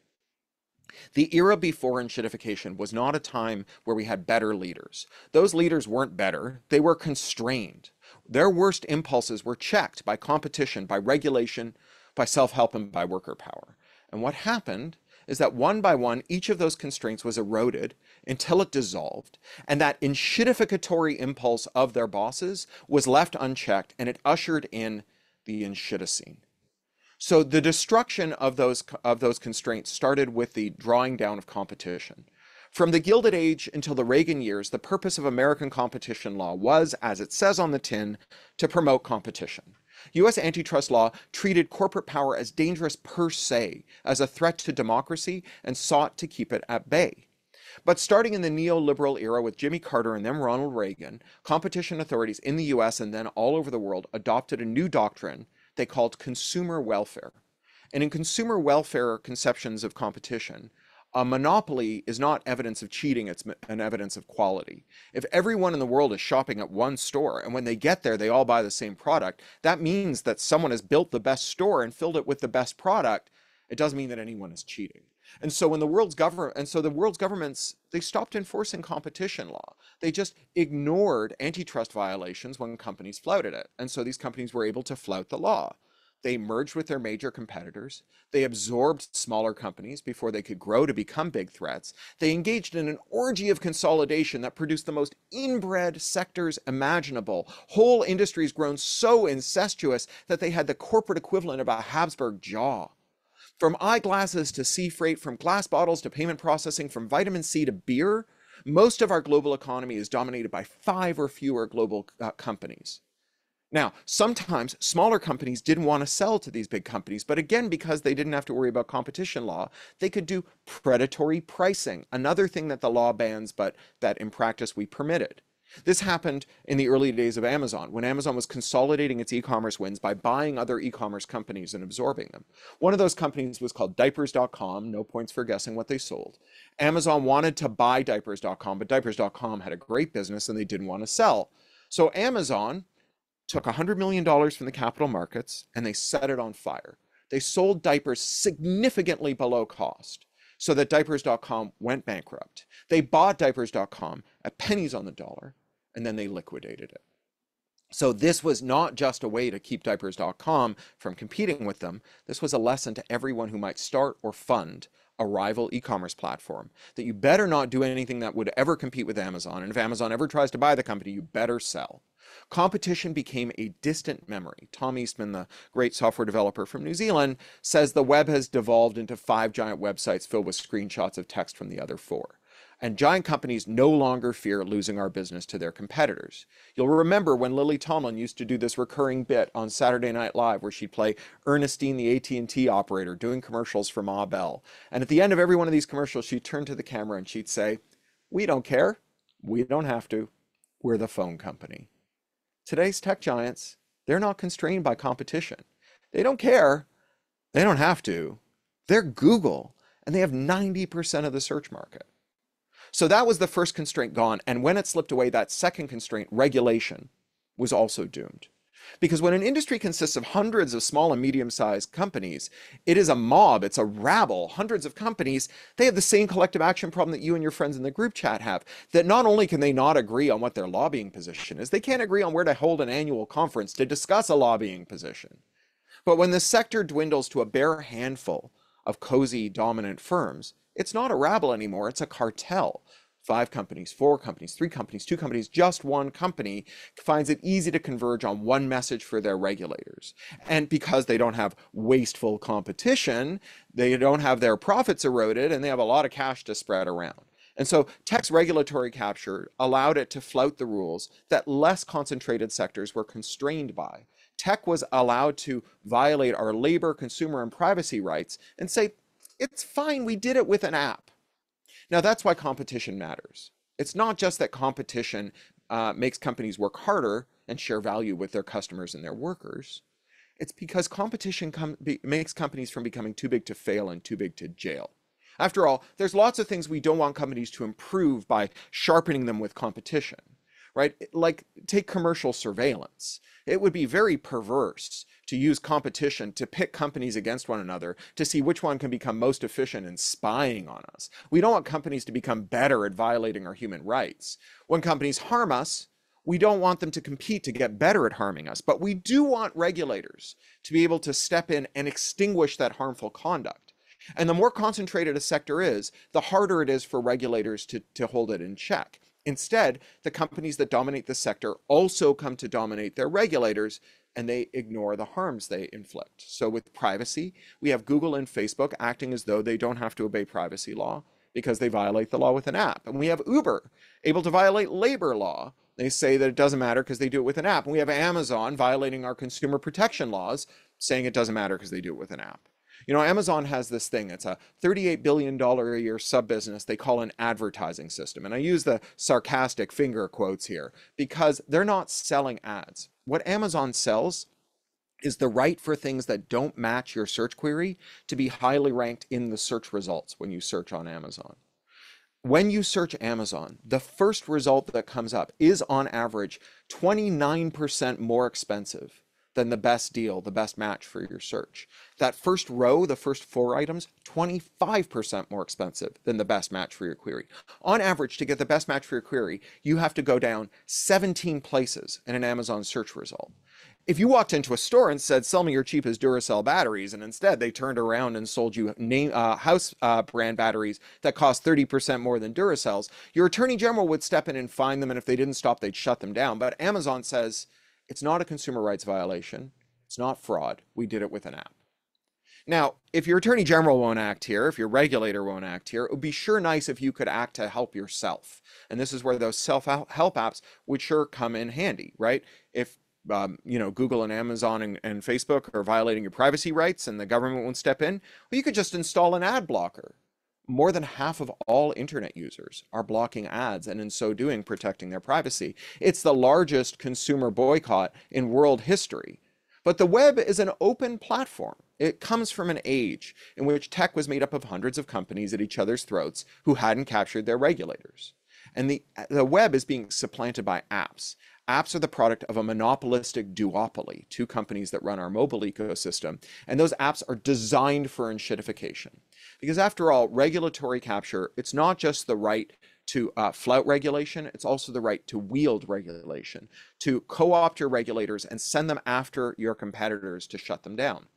The era before enshittification was not a time where we had better leaders. Those leaders weren't better, they were constrained. Their worst impulses were checked by competition, by regulation, by self-help, and by worker power. And what happened is that one by one, each of those constraints was eroded until it dissolved, and that enshittificatory impulse of their bosses was left unchecked, and it ushered in the enshittocene. So the destruction of those, of those constraints started with the drawing down of competition. From the Gilded Age until the Reagan years, the purpose of American competition law was, as it says on the tin, to promote competition. U.S. antitrust law treated corporate power as dangerous per se, as a threat to democracy, and sought to keep it at bay. But starting in the neoliberal era with Jimmy Carter and then Ronald Reagan, competition authorities in the US and then all over the world adopted a new doctrine they called consumer welfare. And in consumer welfare conceptions of competition, a monopoly is not evidence of cheating, it's an evidence of quality. If everyone in the world is shopping at one store and when they get there they all buy the same product, that means that someone has built the best store and filled it with the best product. It doesn't mean that anyone is cheating. And so when the world's government and so the world's governments they stopped enforcing competition law. They just ignored antitrust violations when companies flouted it. And so these companies were able to flout the law. They merged with their major competitors. They absorbed smaller companies before they could grow to become big threats. They engaged in an orgy of consolidation that produced the most inbred sectors imaginable. Whole industries grown so incestuous that they had the corporate equivalent of a Habsburg jaw. From eyeglasses to sea freight, from glass bottles to payment processing, from vitamin C to beer, most of our global economy is dominated by five or fewer global uh, companies. Now, sometimes smaller companies didn't want to sell to these big companies, but again, because they didn't have to worry about competition law, they could do predatory pricing, another thing that the law bans, but that in practice we permitted. This happened in the early days of Amazon, when Amazon was consolidating its e-commerce wins by buying other e-commerce companies and absorbing them. One of those companies was called diapers.com, no points for guessing what they sold. Amazon wanted to buy diapers.com, but diapers.com had a great business and they didn't want to sell. So Amazon took $100 million from the capital markets and they set it on fire. They sold diapers significantly below cost so that diapers.com went bankrupt. They bought diapers.com at pennies on the dollar and then they liquidated it. So this was not just a way to keep diapers.com from competing with them. This was a lesson to everyone who might start or fund a rival e-commerce platform that you better not do anything that would ever compete with Amazon. And if Amazon ever tries to buy the company, you better sell. Competition became a distant memory. Tom Eastman, the great software developer from New Zealand, says the web has devolved into five giant websites filled with screenshots of text from the other four. And giant companies no longer fear losing our business to their competitors. You'll remember when Lily Tomlin used to do this recurring bit on Saturday Night Live where she'd play Ernestine, the AT&T operator, doing commercials for Ma Bell. And at the end of every one of these commercials, she'd turn to the camera and she'd say, we don't care. We don't have to. We're the phone company. Today's tech giants, they're not constrained by competition. They don't care. They don't have to. They're Google and they have 90% of the search market. So that was the first constraint gone. And when it slipped away, that second constraint, regulation, was also doomed. Because when an industry consists of hundreds of small and medium sized companies, it is a mob, it's a rabble, hundreds of companies. They have the same collective action problem that you and your friends in the group chat have. That not only can they not agree on what their lobbying position is, they can't agree on where to hold an annual conference to discuss a lobbying position. But when the sector dwindles to a bare handful of cozy, dominant firms, it's not a rabble anymore, it's a cartel. Five companies, four companies, three companies, two companies, just one company finds it easy to converge on one message for their regulators. And because they don't have wasteful competition, they don't have their profits eroded, and they have a lot of cash to spread around. And so tech's regulatory capture allowed it to flout the rules that less concentrated sectors were constrained by. Tech was allowed to violate our labor, consumer, and privacy rights and say, it's fine, we did it with an app. Now, that's why competition matters. It's not just that competition uh, makes companies work harder and share value with their customers and their workers. It's because competition com be, makes companies from becoming too big to fail and too big to jail. After all, there's lots of things we don't want companies to improve by sharpening them with competition, right? Like take commercial surveillance. It would be very perverse to use competition to pit companies against one another to see which one can become most efficient in spying on us. We don't want companies to become better at violating our human rights. When companies harm us, we don't want them to compete to get better at harming us, but we do want regulators to be able to step in and extinguish that harmful conduct. And the more concentrated a sector is, the harder it is for regulators to, to hold it in check. Instead, the companies that dominate the sector also come to dominate their regulators, and they ignore the harms they inflict. So with privacy, we have Google and Facebook acting as though they don't have to obey privacy law because they violate the law with an app. And we have Uber able to violate labor law. They say that it doesn't matter because they do it with an app. And we have Amazon violating our consumer protection laws, saying it doesn't matter because they do it with an app. You know, Amazon has this thing. It's a $38 billion a year sub business they call an advertising system. And I use the sarcastic finger quotes here because they're not selling ads. What Amazon sells is the right for things that don't match your search query to be highly ranked in the search results when you search on Amazon. When you search Amazon, the first result that comes up is on average 29% more expensive than the best deal, the best match for your search. That first row, the first four items, 25% more expensive than the best match for your query. On average, to get the best match for your query, you have to go down 17 places in an Amazon search result. if you walked into a store and said, "Sell me your cheapest Duracell batteries," and instead they turned around and sold you name uh, house uh, brand batteries that cost thirty percent more than Duracells, your attorney general would step in and find them, and if they didn't stop, they'd shut them down. But Amazon says it's not a consumer rights violation. It's not fraud. We did it with an app. Now, if your attorney general won't act here, if your regulator won't act here, it would be sure nice if you could act to help yourself. And this is where those self-help apps would sure come in handy, right? If um, you know, Google and Amazon and, and Facebook are violating your privacy rights and the government won't step in, well, you could just install an ad blocker. More than half of all internet users are blocking ads and in so doing protecting their privacy. It's the largest consumer boycott in world history. But the web is an open platform. It comes from an age in which tech was made up of hundreds of companies at each other's throats who hadn't captured their regulators. And the, the web is being supplanted by apps. Apps are the product of a monopolistic duopoly, two companies that run our mobile ecosystem, and those apps are designed for enshittification. Because after all, regulatory capture, it's not just the right to uh, flout regulation, it's also the right to wield regulation, to co-opt your regulators and send them after your competitors to shut them down.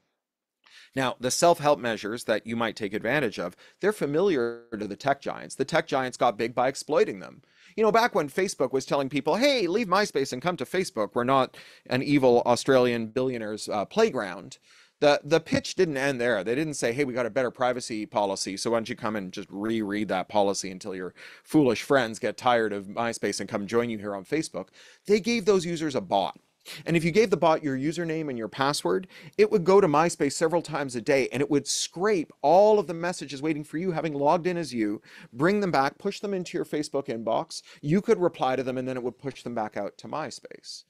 Now, the self-help measures that you might take advantage of, they're familiar to the tech giants. The tech giants got big by exploiting them. You know, back when Facebook was telling people, hey, leave MySpace and come to Facebook, we're not an evil Australian billionaire's uh, playground. The, the pitch didn't end there. They didn't say, hey, we got a better privacy policy, so why don't you come and just reread that policy until your foolish friends get tired of MySpace and come join you here on Facebook. They gave those users a bot. And if you gave the bot your username and your password, it would go to MySpace several times a day and it would scrape all of the messages waiting for you, having logged in as you, bring them back, push them into your Facebook inbox. You could reply to them and then it would push them back out to MySpace.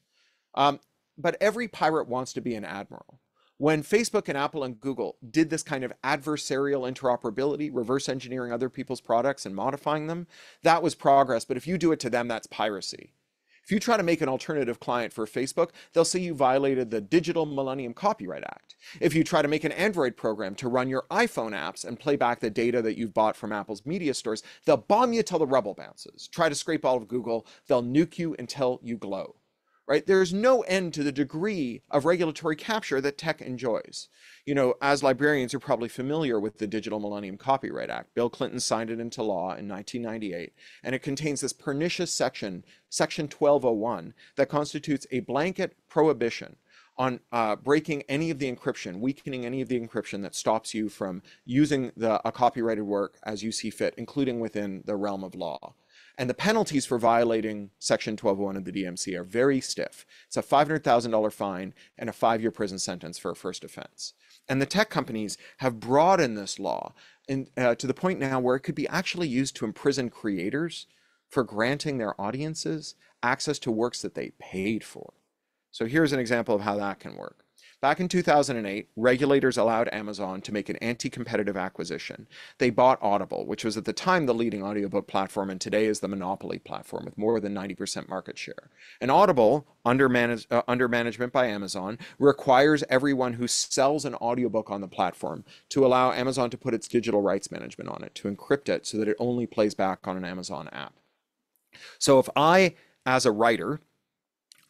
Um, but every pirate wants to be an admiral. When Facebook and Apple and Google did this kind of adversarial interoperability, reverse engineering other people's products and modifying them, that was progress. But if you do it to them, that's piracy. If you try to make an alternative client for Facebook, they'll say you violated the Digital Millennium Copyright Act. If you try to make an Android program to run your iPhone apps and play back the data that you've bought from Apple's media stores, they'll bomb you till the rubble bounces. Try to scrape all of Google, they'll nuke you until you glow right? There's no end to the degree of regulatory capture that tech enjoys. You know, as librarians, you're probably familiar with the Digital Millennium Copyright Act. Bill Clinton signed it into law in 1998, and it contains this pernicious section, Section 1201, that constitutes a blanket prohibition on uh, breaking any of the encryption, weakening any of the encryption that stops you from using the, a copyrighted work as you see fit, including within the realm of law. And the penalties for violating Section 1201 of the DMC are very stiff. It's a $500,000 fine and a five year prison sentence for a first offense. And the tech companies have broadened this law in, uh, to the point now where it could be actually used to imprison creators for granting their audiences access to works that they paid for. So here's an example of how that can work. Back in 2008, regulators allowed Amazon to make an anti-competitive acquisition. They bought Audible, which was at the time the leading audiobook platform and today is the monopoly platform with more than 90% market share. And Audible, under, manage, uh, under management by Amazon, requires everyone who sells an audiobook on the platform to allow Amazon to put its digital rights management on it, to encrypt it so that it only plays back on an Amazon app. So if I, as a writer,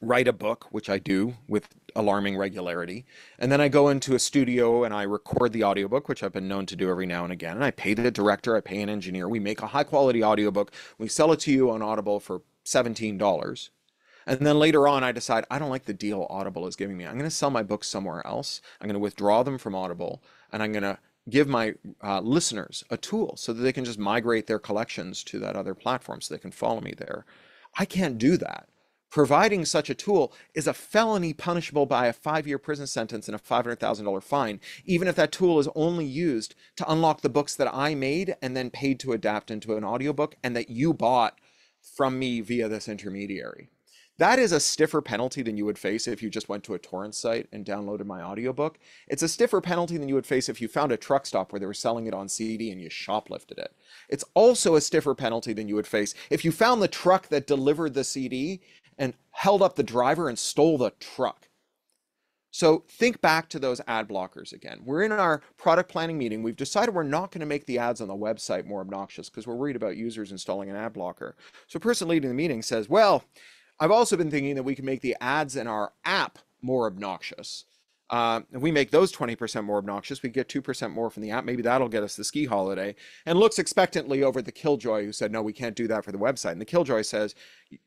write a book, which I do with alarming regularity, and then I go into a studio and I record the audiobook, which I've been known to do every now and again, and I pay the director, I pay an engineer, we make a high quality audiobook, we sell it to you on Audible for $17. And then later on, I decide I don't like the deal Audible is giving me. I'm going to sell my books somewhere else. I'm going to withdraw them from Audible, and I'm going to give my uh, listeners a tool so that they can just migrate their collections to that other platform so they can follow me there. I can't do that providing such a tool is a felony punishable by a five-year prison sentence and a $500,000 fine, even if that tool is only used to unlock the books that I made and then paid to adapt into an audiobook and that you bought from me via this intermediary. That is a stiffer penalty than you would face if you just went to a torrent site and downloaded my audiobook. It's a stiffer penalty than you would face if you found a truck stop where they were selling it on CD and you shoplifted it. It's also a stiffer penalty than you would face if you found the truck that delivered the CD and held up the driver and stole the truck. So think back to those ad blockers again. We're in our product planning meeting. We've decided we're not going to make the ads on the website more obnoxious because we're worried about users installing an ad blocker. So a person leading the meeting says, well, I've also been thinking that we can make the ads in our app more obnoxious. Uh, if we make those 20% more obnoxious, we get 2% more from the app. Maybe that'll get us the ski holiday. And looks expectantly over the Killjoy, who said, no, we can't do that for the website. And the Killjoy says,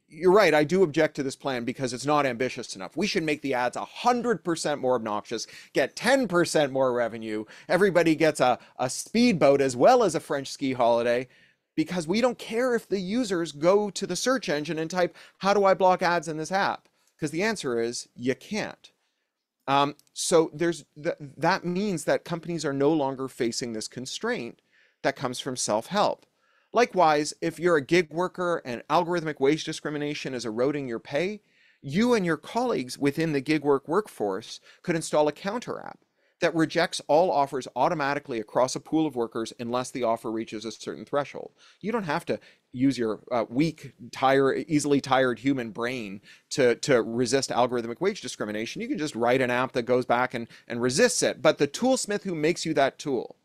you're right, I do object to this plan because it's not ambitious enough. We should make the ads 100% more obnoxious, get 10% more revenue. Everybody gets a, a speedboat as well as a French ski holiday because we don't care if the users go to the search engine and type, how do I block ads in this app? Because the answer is, you can't. Um, so there's th that means that companies are no longer facing this constraint that comes from self-help. Likewise, if you're a gig worker and algorithmic wage discrimination is eroding your pay, you and your colleagues within the gig work workforce could install a counter app that rejects all offers automatically across a pool of workers unless the offer reaches a certain threshold. You don't have to use your uh, weak, tired, easily tired human brain to, to resist algorithmic wage discrimination. You can just write an app that goes back and, and resists it. But the toolsmith who makes you that tool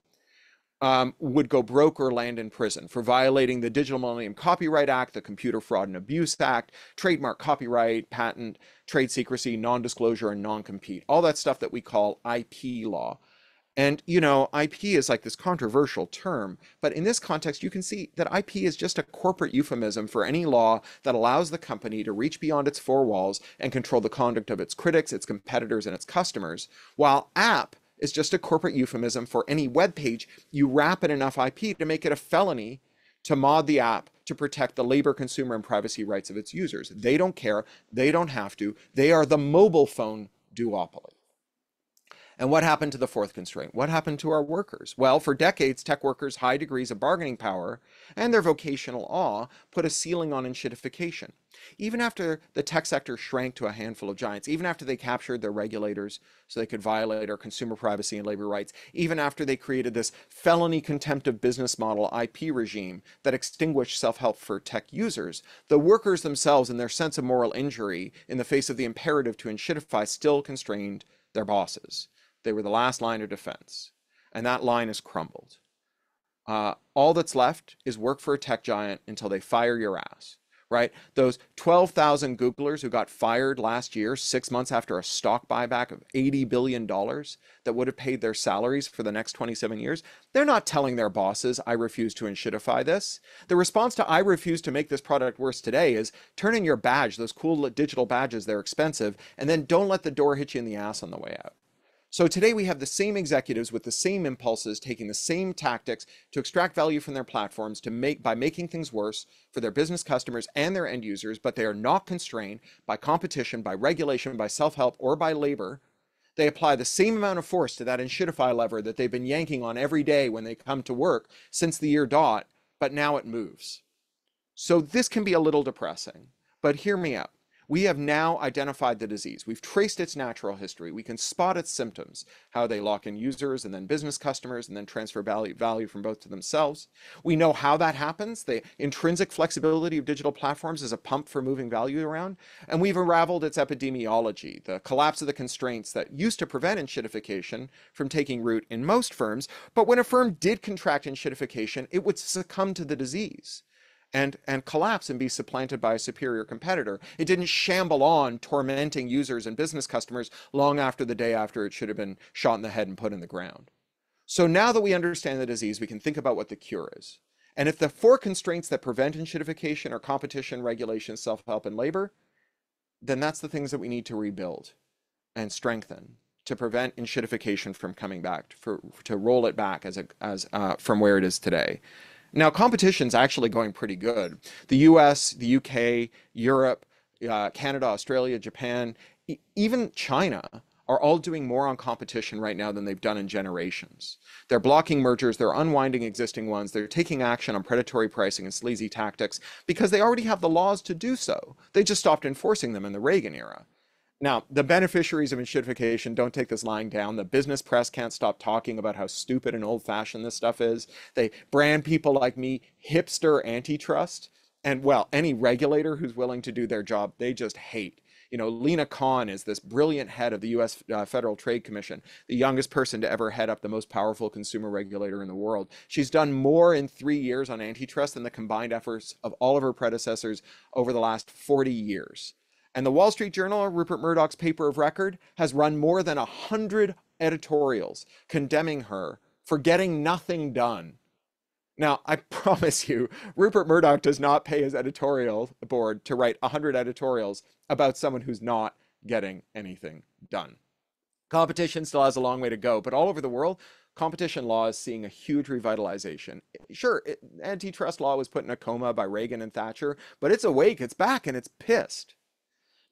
um, would go broke or land in prison for violating the Digital Millennium Copyright Act, the Computer Fraud and Abuse Act, trademark copyright, patent, trade secrecy, non-disclosure, and non-compete. All that stuff that we call IP law. And, you know, IP is like this controversial term, but in this context, you can see that IP is just a corporate euphemism for any law that allows the company to reach beyond its four walls and control the conduct of its critics, its competitors, and its customers, while app is just a corporate euphemism for any web page you wrap in enough IP to make it a felony to mod the app to protect the labor, consumer, and privacy rights of its users. They don't care. They don't have to. They are the mobile phone duopoly. And what happened to the fourth constraint? What happened to our workers? Well, for decades, tech workers' high degrees of bargaining power and their vocational awe put a ceiling on enshittification. Even after the tech sector shrank to a handful of giants, even after they captured their regulators so they could violate our consumer privacy and labor rights, even after they created this felony contempt of business model IP regime that extinguished self-help for tech users, the workers themselves and their sense of moral injury in the face of the imperative to enshittify still constrained their bosses. They were the last line of defense, and that line has crumbled. Uh, all that's left is work for a tech giant until they fire your ass, right? Those 12,000 Googlers who got fired last year, six months after a stock buyback of $80 billion that would have paid their salaries for the next 27 years, they're not telling their bosses, I refuse to enshittify this. The response to I refuse to make this product worse today is turn in your badge, those cool digital badges, they're expensive, and then don't let the door hit you in the ass on the way out. So today we have the same executives with the same impulses taking the same tactics to extract value from their platforms to make by making things worse for their business customers and their end users, but they are not constrained by competition, by regulation, by self-help, or by labor. They apply the same amount of force to that enshittify lever that they've been yanking on every day when they come to work since the year dot, but now it moves. So this can be a little depressing, but hear me out. We have now identified the disease. We've traced its natural history. We can spot its symptoms, how they lock in users and then business customers and then transfer value, value from both to themselves. We know how that happens. The intrinsic flexibility of digital platforms is a pump for moving value around. And we've unraveled its epidemiology, the collapse of the constraints that used to prevent enshittification from taking root in most firms. But when a firm did contract enshittification, it would succumb to the disease and, and collapse and be supplanted by a superior competitor. It didn't shamble on, tormenting users and business customers long after the day after it should have been shot in the head and put in the ground. So now that we understand the disease, we can think about what the cure is. And if the four constraints that prevent enshittification are competition, regulation, self-help, and labor, then that's the things that we need to rebuild and strengthen to prevent enshittification from coming back, for, to roll it back as a, as uh, from where it is today. Now, competition's actually going pretty good. The US, the UK, Europe, uh, Canada, Australia, Japan, e even China are all doing more on competition right now than they've done in generations. They're blocking mergers, they're unwinding existing ones, they're taking action on predatory pricing and sleazy tactics because they already have the laws to do so. They just stopped enforcing them in the Reagan era. Now, the beneficiaries of enshittification don't take this lying down. The business press can't stop talking about how stupid and old fashioned this stuff is. They brand people like me hipster antitrust. And well, any regulator who's willing to do their job, they just hate. You know, Lina Khan is this brilliant head of the US uh, Federal Trade Commission, the youngest person to ever head up the most powerful consumer regulator in the world. She's done more in three years on antitrust than the combined efforts of all of her predecessors over the last 40 years. And the Wall Street Journal, Rupert Murdoch's paper of record, has run more than 100 editorials condemning her for getting nothing done. Now, I promise you, Rupert Murdoch does not pay his editorial board to write 100 editorials about someone who's not getting anything done. Competition still has a long way to go, but all over the world, competition law is seeing a huge revitalization. Sure, it, antitrust law was put in a coma by Reagan and Thatcher, but it's awake, it's back, and it's pissed.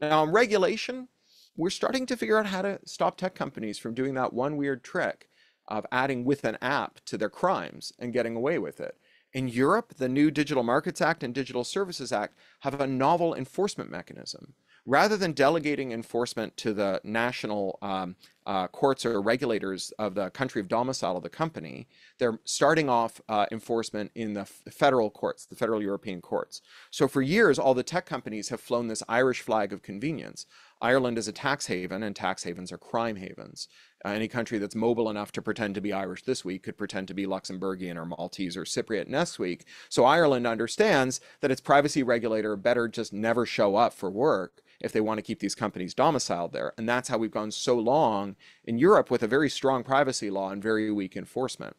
Now, on regulation, we're starting to figure out how to stop tech companies from doing that one weird trick of adding with an app to their crimes and getting away with it. In Europe, the new Digital Markets Act and Digital Services Act have a novel enforcement mechanism rather than delegating enforcement to the national um, uh, courts or regulators of the country of domicile of the company, they're starting off uh, enforcement in the federal courts, the federal European courts. So for years, all the tech companies have flown this Irish flag of convenience. Ireland is a tax haven, and tax havens are crime havens. Uh, any country that's mobile enough to pretend to be Irish this week could pretend to be Luxembourgian or Maltese or Cypriot next week. So Ireland understands that its privacy regulator better just never show up for work if they want to keep these companies domiciled there. And that's how we've gone so long in Europe with a very strong privacy law and very weak enforcement.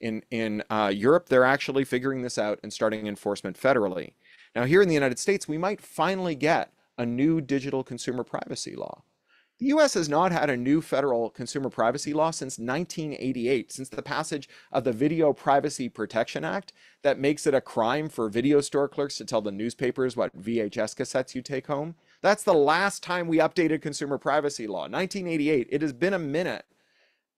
In, in uh, Europe, they're actually figuring this out and starting enforcement federally. Now, here in the United States, we might finally get a new digital consumer privacy law. The US has not had a new federal consumer privacy law since 1988, since the passage of the Video Privacy Protection Act that makes it a crime for video store clerks to tell the newspapers what VHS cassettes you take home. That's the last time we updated consumer privacy law, 1988. It has been a minute.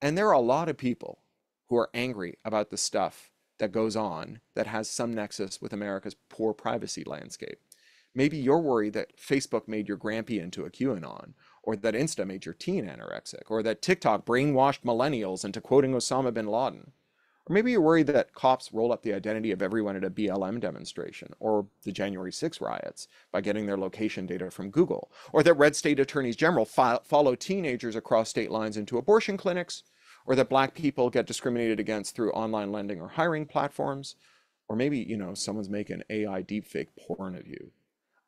And there are a lot of people who are angry about the stuff that goes on that has some nexus with America's poor privacy landscape. Maybe you're worried that Facebook made your grampy into a QAnon, or that Insta made your teen anorexic, or that TikTok brainwashed millennials into quoting Osama bin Laden. Or maybe you're worried that cops roll up the identity of everyone at a BLM demonstration or the January 6 riots by getting their location data from Google, or that red state attorneys general fo- follow teenagers across state lines into abortion clinics, or that black people get discriminated against through online lending or hiring platforms, or maybe, you know, someone's making AI deepfake porn of you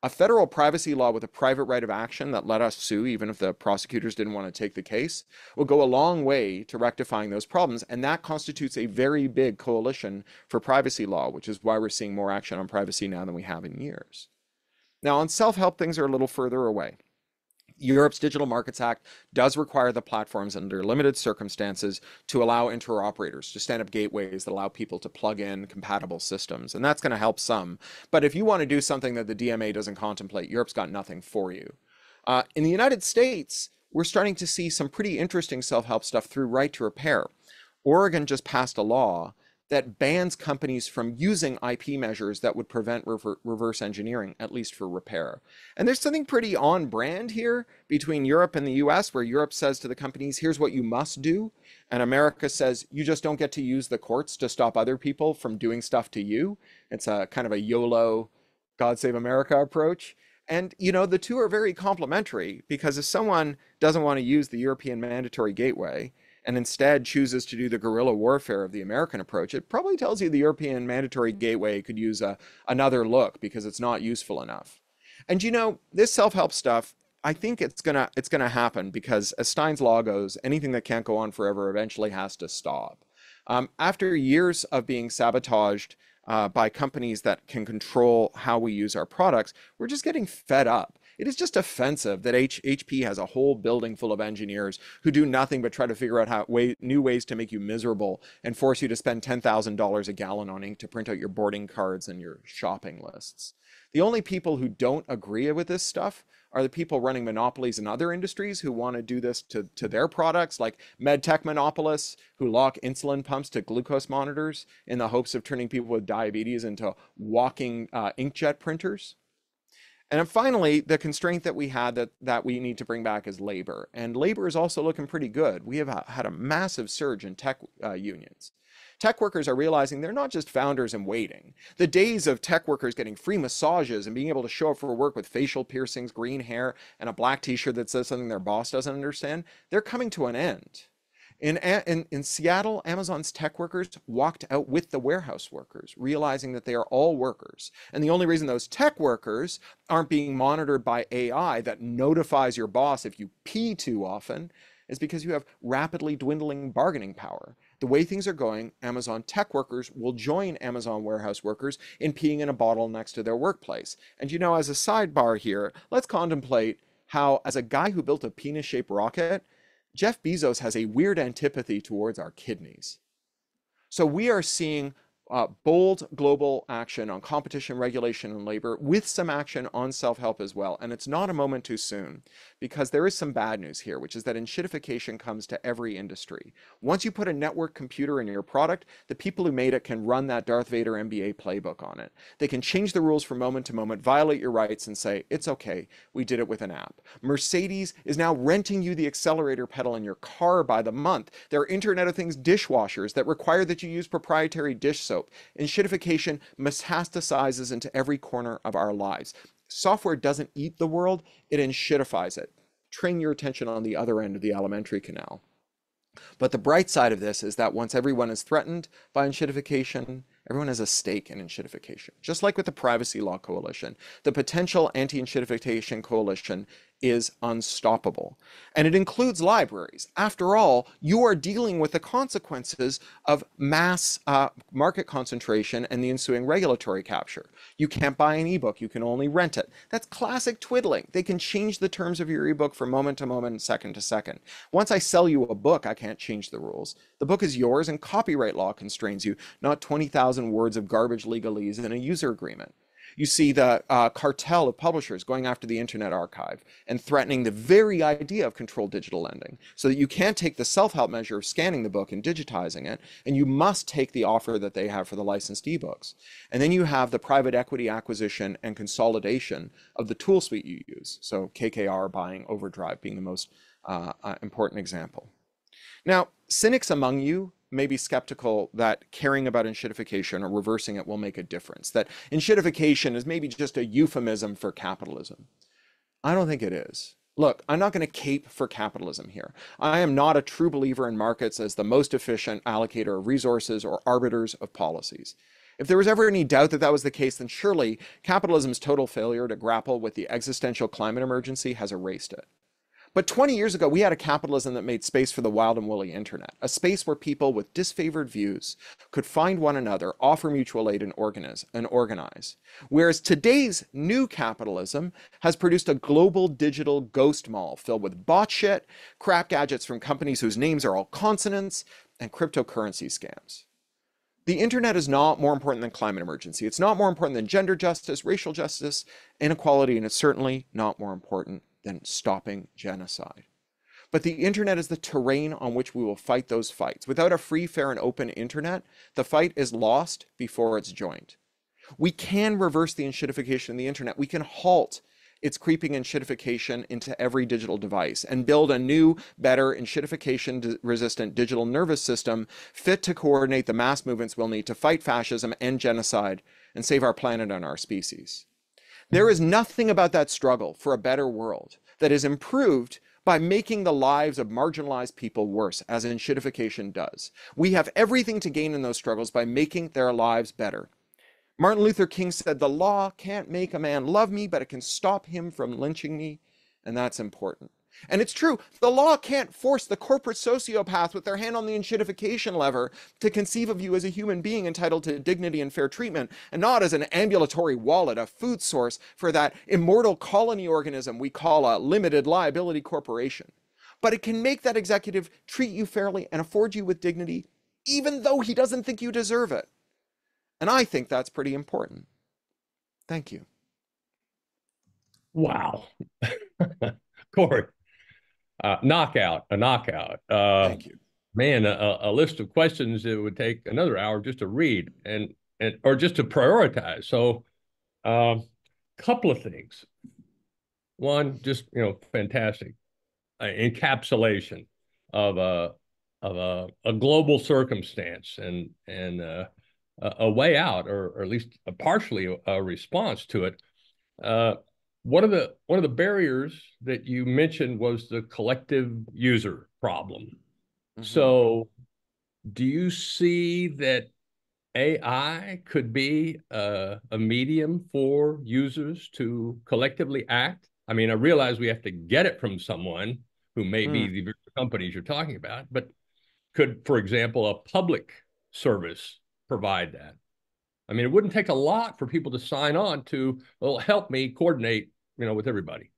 a federal privacy law with a private right of action that let us sue even if the prosecutors didn't want to take the case will go a long way to rectifying those problems. And that constitutes a very big coalition for privacy law which is why we're seeing more action on privacy now than we have in years. Now on self-help things are a little further away Europe's Digital Markets Act does require the platforms under limited circumstances to allow interoperators to stand up gateways that allow people to plug in compatible systems. And that's going to help some. But if you want to do something that the DMA doesn't contemplate, Europe's got nothing for you. Uh, in the United States, we're starting to see some pretty interesting self help stuff through right to repair. Oregon just passed a law that bans companies from using IP measures that would prevent rever reverse engineering, at least for repair. And there's something pretty on brand here between Europe and the US, where Europe says to the companies, here's what you must do. And America says, you just don't get to use the courts to stop other people from doing stuff to you. It's a kind of a YOLO, God Save America approach. And, you know, the two are very complementary because if someone doesn't want to use the European mandatory gateway, and instead chooses to do the guerrilla warfare of the American approach, it probably tells you the European mandatory gateway could use a, another look because it's not useful enough. And you know, this self-help stuff, I think it's gonna it's gonna happen because as Stein's law goes, anything that can't go on forever eventually has to stop. Um, after years of being sabotaged uh, by companies that can control how we use our products, we're just getting fed up. It is just offensive that H- HP has a whole building full of engineers who do nothing but try to figure out how way, new ways to make you miserable and force you to spend $10,000 a gallon on ink to print out your boarding cards and your shopping lists. The only people who don't agree with this stuff are the people running monopolies in other industries who want to do this to, to their products, like medtech monopolists who lock insulin pumps to glucose monitors in the hopes of turning people with diabetes into walking uh, inkjet printers. And then finally, the constraint that we had that, that we need to bring back is labor. And labor is also looking pretty good. We have had a massive surge in tech uh, unions. Tech workers are realizing they're not just founders in waiting. The days of tech workers getting free massages and being able to show up for work with facial piercings, green hair, and a black t shirt that says something their boss doesn't understand, they're coming to an end. In, in, in Seattle, Amazon's tech workers walked out with the warehouse workers, realizing that they are all workers. And the only reason those tech workers aren't being monitored by AI that notifies your boss if you pee too often is because you have rapidly dwindling bargaining power. The way things are going, Amazon tech workers will join Amazon warehouse workers in peeing in a bottle next to their workplace. And you know, as a sidebar here, let's contemplate how, as a guy who built a penis shaped rocket, Jeff Bezos has a weird antipathy towards our kidneys. So we are seeing uh, bold global action on competition, regulation, and labor with some action on self-help as well. And it's not a moment too soon because there is some bad news here, which is that enshittification comes to every industry. Once you put a network computer in your product, the people who made it can run that Darth Vader MBA playbook on it. They can change the rules from moment to moment, violate your rights, and say, it's okay, we did it with an app. Mercedes is now renting you the accelerator pedal in your car by the month. There are Internet of Things dishwashers that require that you use proprietary dish soap. Enshittification metastasizes into every corner of our lives software doesn't eat the world, it enshittifies it. Train your attention on the other end of the alimentary canal. But the bright side of this is that once everyone is threatened by enshittification, everyone has a stake in enshittification. Just like with the Privacy Law Coalition, the potential anti-enshittification coalition is unstoppable. And it includes libraries. After all, you are dealing with the consequences of mass uh, market concentration and the ensuing regulatory capture. You can't buy an ebook, you can only rent it. That's classic twiddling. They can change the terms of your ebook from moment to moment, second to second. Once I sell you a book, I can't change the rules. The book is yours and copyright law constrains you, not 20,000 words of garbage legalese in a user agreement. You see the uh, cartel of publishers going after the Internet Archive and threatening the very idea of controlled digital lending so that you can't take the self-help measure of scanning the book and digitizing it, and you must take the offer that they have for the licensed ebooks. And then you have the private equity acquisition and consolidation of the tool suite you use. So KKR buying Overdrive being the most uh, uh, important example. Now, cynics among you may be skeptical that caring about enshittification or reversing it will make a difference, that enshittification is maybe just a euphemism for capitalism. I don't think it is. Look, I'm not going to cape for capitalism here. I am not a true believer in markets as the most efficient allocator of resources or arbiters of policies. If there was ever any doubt that that was the case, then surely capitalism's total failure to grapple with the existential climate emergency has erased it. But 20 years ago, we had a capitalism that made space for the wild and woolly internet, a space where people with disfavored views could find one another, offer mutual aid, and organize. And organize. Whereas today's new capitalism has produced a global digital ghost mall filled with bot shit, crap gadgets from companies whose names are all consonants, and cryptocurrency scams. The internet is not more important than climate emergency. It's not more important than gender justice, racial justice, inequality, and it's certainly not more important than stopping genocide. But the internet is the terrain on which we will fight those fights. Without a free, fair, and open internet, the fight is lost before it's joined. We can reverse the enshittification of the internet. We can halt its creeping enshittification into every digital device and build a new, better, enshittification resistant digital nervous system fit to coordinate the mass movements we'll need to fight fascism and genocide and save our planet and our species. There mm-hmm. is nothing about that struggle for a better world that is improved by making the lives of marginalized people worse, as enshittification does. We have everything to gain in those struggles by making their lives better. Martin Luther King said, The law can't make a man love me, but it can stop him from lynching me, and that's important. And it's true, the law can't force the corporate sociopath with their hand on the enshittification lever to conceive of you as a human being entitled to dignity and fair treatment, and not as an ambulatory wallet, a food source for that immortal colony organism we call a limited liability corporation. But it can make that executive treat you fairly and afford you with dignity, even though he doesn't think you deserve it. And I think that's pretty important. Thank you. Wow. Cory uh, knockout, a knockout. Uh, Thank you. Man, a, a, list of questions that would take another hour just to read and and or just to prioritize. So, a um, couple of things. One, just you know, fantastic uh, encapsulation of a of a, a global circumstance and and uh, a, a, way out, or, or at least a partially a response to it. One of the one of the barriers that you mentioned was the collective user problem. Mm-hmm. So, do you see that AI could be a, a medium for users to collectively act? I mean, I realize we have to get it from someone who may mm. be the companies you're talking about, but could, for example, a public service provide that? I mean, it wouldn't take a lot for people to sign on to, well, help me coordinate, you know, with everybody.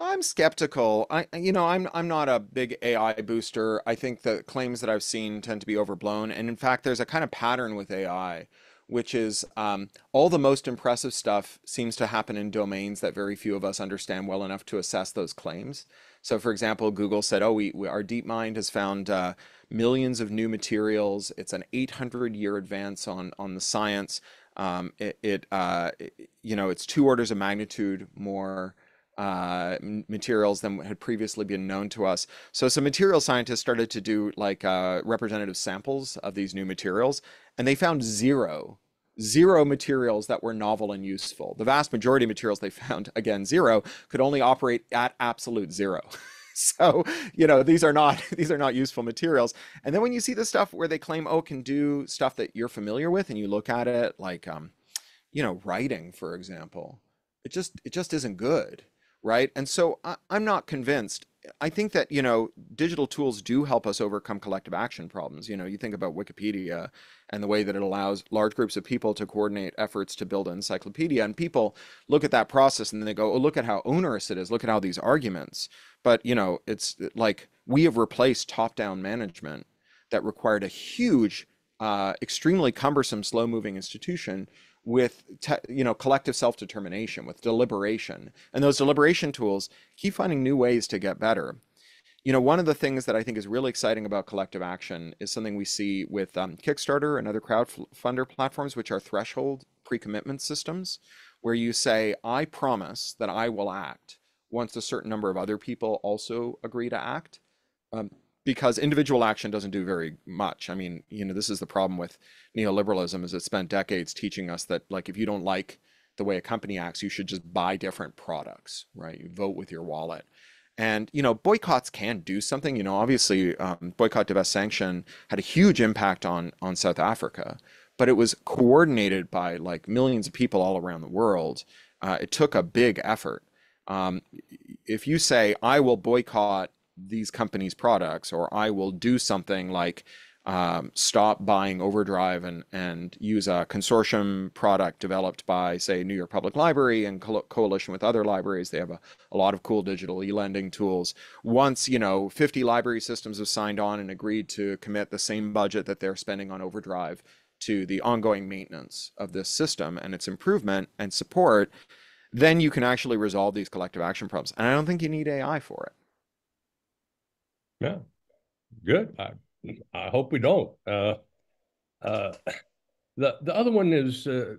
I'm skeptical. I, you know, I'm I'm not a big AI booster. I think the claims that I've seen tend to be overblown, and in fact, there's a kind of pattern with AI, which is um, all the most impressive stuff seems to happen in domains that very few of us understand well enough to assess those claims. So, for example, Google said, "Oh, we, we our DeepMind has found uh, millions of new materials. It's an 800 year advance on on the science. Um, it, it, uh, it, you know, it's two orders of magnitude more." uh, materials than had previously been known to us. So some material scientists started to do like uh, representative samples of these new materials, and they found zero, zero materials that were novel and useful. The vast majority of materials they found, again, zero, could only operate at absolute zero. so you know these are not these are not useful materials and then when you see the stuff where they claim oh can do stuff that you're familiar with and you look at it like um you know writing for example it just it just isn't good right? And so I, am not convinced. I think that, you know, digital tools do help us overcome collective action problems. You know, you think about Wikipedia and the way that it allows large groups of people to coordinate efforts to build an encyclopedia. And people look at that process and then they go, oh, look at how onerous it is. Look at how these arguments. But, you know, it's like we have replaced top down management that required a huge, uh, extremely cumbersome, slow moving institution with you know collective self-determination with deliberation and those deliberation tools keep finding new ways to get better you know one of the things that i think is really exciting about collective action is something we see with um, kickstarter and other crowdfunder platforms which are threshold pre-commitment systems where you say i promise that i will act once a certain number of other people also agree to act um, because individual action doesn't do very much. I mean, you know, this is the problem with neoliberalism is it spent decades teaching us that like if you don't like the way a company acts, you should just buy different products, right? You vote with your wallet. And you know, boycotts can do something. You know, obviously, um, boycott, divest, sanction had a huge impact on on South Africa, but it was coordinated by like millions of people all around the world. Uh, it took a big effort. Um, if you say, "I will boycott these companies' products, or I will do something like um, stop buying Overdrive and and use a consortium product developed by, say, New York Public Library and co- coalition with other libraries. They have a, a lot of cool digital e-lending tools. Once you know, 50 library systems have signed on and agreed to commit the same budget that they're spending on Overdrive to the ongoing maintenance of this system and its improvement and support, then you can actually resolve these collective action problems. And I don't think you need AI for it. Yeah, good. I, I hope we don't. Uh, uh, the the other one is, uh,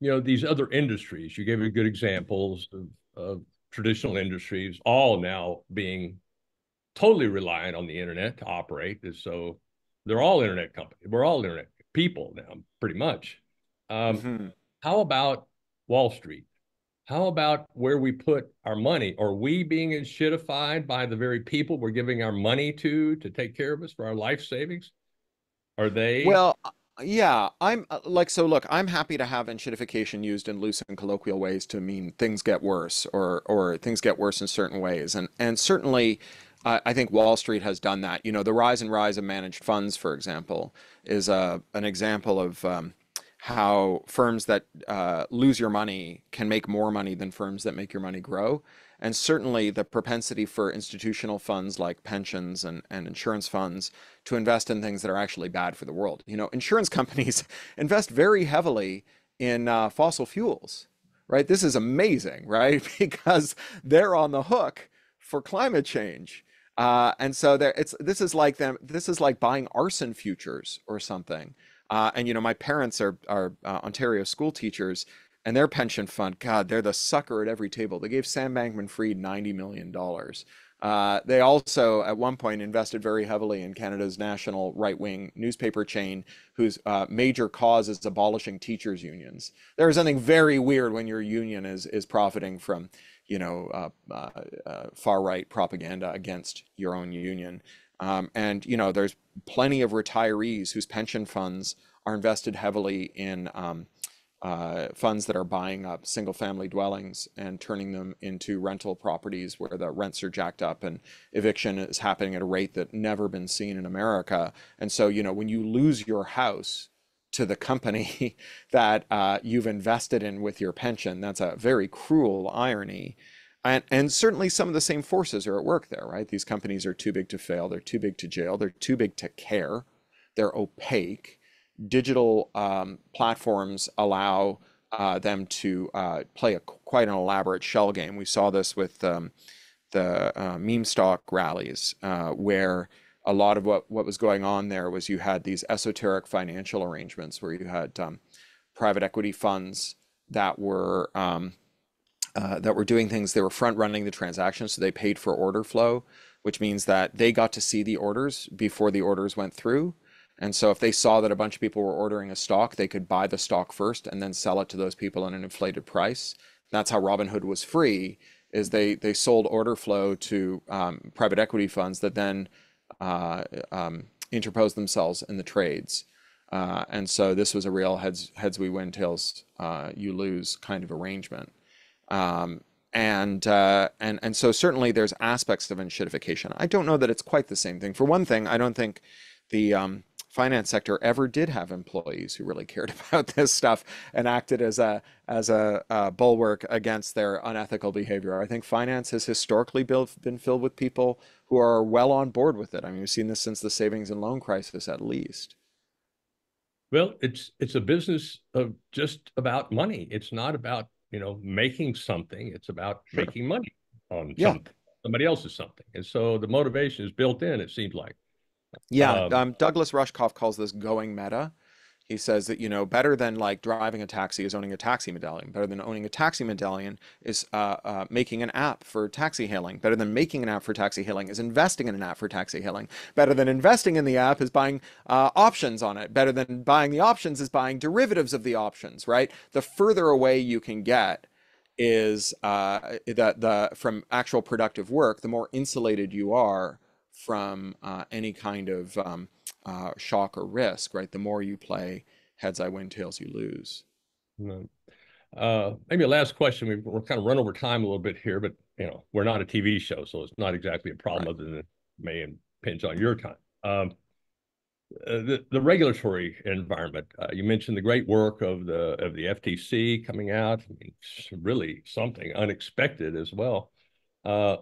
you know, these other industries. You gave me good examples of, of traditional industries, all now being totally reliant on the internet to operate. So they're all internet companies. We're all internet people now, pretty much. Um, mm-hmm. How about Wall Street? How about where we put our money? Are we being shitified by the very people we're giving our money to to take care of us for our life savings? Are they? Well, uh, yeah, I'm uh, like, so look, I'm happy to have enshittification used in loose and colloquial ways to mean things get worse or, or things get worse in certain ways. And, and certainly, I think Wall Street has done that. You know, the rise and rise of managed funds, for example, is uh, an example of um, how firms that uh, lose your money can make more money than firms that make your money grow. And certainly the propensity for institutional funds like pensions and, and insurance funds to invest in things that are actually bad for the world. You know, insurance companies invest very heavily in uh, fossil fuels, right? This is amazing, right? because they're on the hook for climate change. Uh, and so there, it's this is like them. This is like buying arson futures or something. Uh, and you know, my parents are are uh, Ontario school teachers, and their pension fund, God, they're the sucker at every table. They gave Sam Bankman-Fried ninety million dollars. Uh, they also, at one point, invested very heavily in Canada's national right-wing newspaper chain, whose uh, major cause is abolishing teachers' unions. There is something very weird when your union is is profiting from, you know, uh, uh, far-right propaganda against your own union. Um, and you know, there's plenty of retirees whose pension funds are invested heavily in um, uh, funds that are buying up single family dwellings and turning them into rental properties where the rents are jacked up and eviction is happening at a rate that never been seen in America. And so, you know, when you lose your house to the company that uh, you've invested in with your pension, that's a very cruel irony. And, and certainly some of the same forces are at work there, right? These companies are too big to fail, they're too big to jail, they're too big to care, they're opaque digital um, platforms allow uh, them to uh, play a quite an elaborate shell game. We saw this with um, the uh, meme stock rallies, uh, where a lot of what, what was going on there was you had these esoteric financial arrangements where you had um, private equity funds that were um, uh, that were doing things. They were front running the transactions, so they paid for order flow, which means that they got to see the orders before the orders went through and so if they saw that a bunch of people were ordering a stock, they could buy the stock first and then sell it to those people at an inflated price. That's how Robinhood was free. Is they they sold order flow to um, private equity funds that then uh, um, interposed themselves in the trades. Uh, and so this was a real heads heads we win, tails uh, you lose kind of arrangement. Um, and uh, and and so certainly there's aspects of enshittification. I don't know that it's quite the same thing. For one thing, I don't think the um, finance sector ever did have employees who really cared about this stuff and acted as a as a, a bulwark against their unethical behavior. I think finance has historically built, been filled with people who are well on board with it. I mean, we've seen this since the savings and loan crisis, at least. Well, it's it's a business of just about money. It's not about you know making something. It's about sure. making money on yeah. something, somebody else's something. And so the motivation is built in. It seems like. Yeah, um, um, Douglas Rushkoff calls this going meta. He says that you know better than like driving a taxi is owning a taxi medallion. Better than owning a taxi medallion is uh, uh, making an app for taxi hailing. Better than making an app for taxi hailing is investing in an app for taxi hailing. Better than investing in the app is buying uh, options on it. Better than buying the options is buying derivatives of the options. Right. The further away you can get is uh, the the from actual productive work, the more insulated you are from uh, any kind of um, uh, shock or risk, right? The more you play heads I win, tails you lose. Uh, maybe a last question. We, are kind of run over time a little bit here, but you know we're not a TV show, so it's not exactly a problem right. other than it may impinge on your time. Um, uh, the, the regulatory environment. Uh, you mentioned the great work of the of the FTC coming out. I mean, really something unexpected as well. Uh,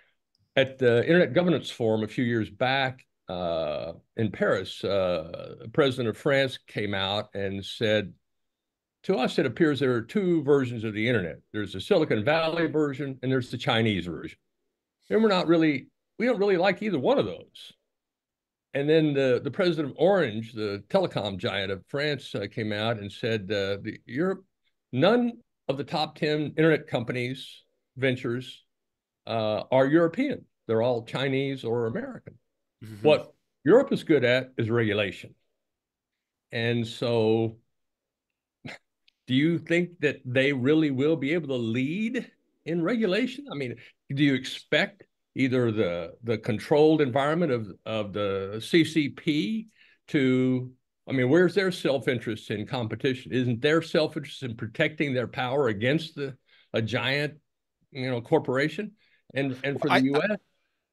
at the Internet Governance Forum a few years back uh, in Paris, uh, the president of France came out and said, to us, it appears there are two versions of the internet. There's the Silicon Valley version and there's the Chinese version. And we're not really, we don't really like either one of those. And then the, the president of Orange, the telecom giant of France, uh, came out and said, uh, the Europe, none of the top 10 internet companies, ventures, uh, are European. They're all Chinese or American. Mm-hmm. What Europe is good at is regulation. And so, do you think that they really will be able to lead in regulation? I mean, do you expect either the the controlled environment of of the CCP to I mean, where's their self-interest in competition? Isn't their self-interest in protecting their power against the a giant, you know, corporation? And and for the I, U.S.,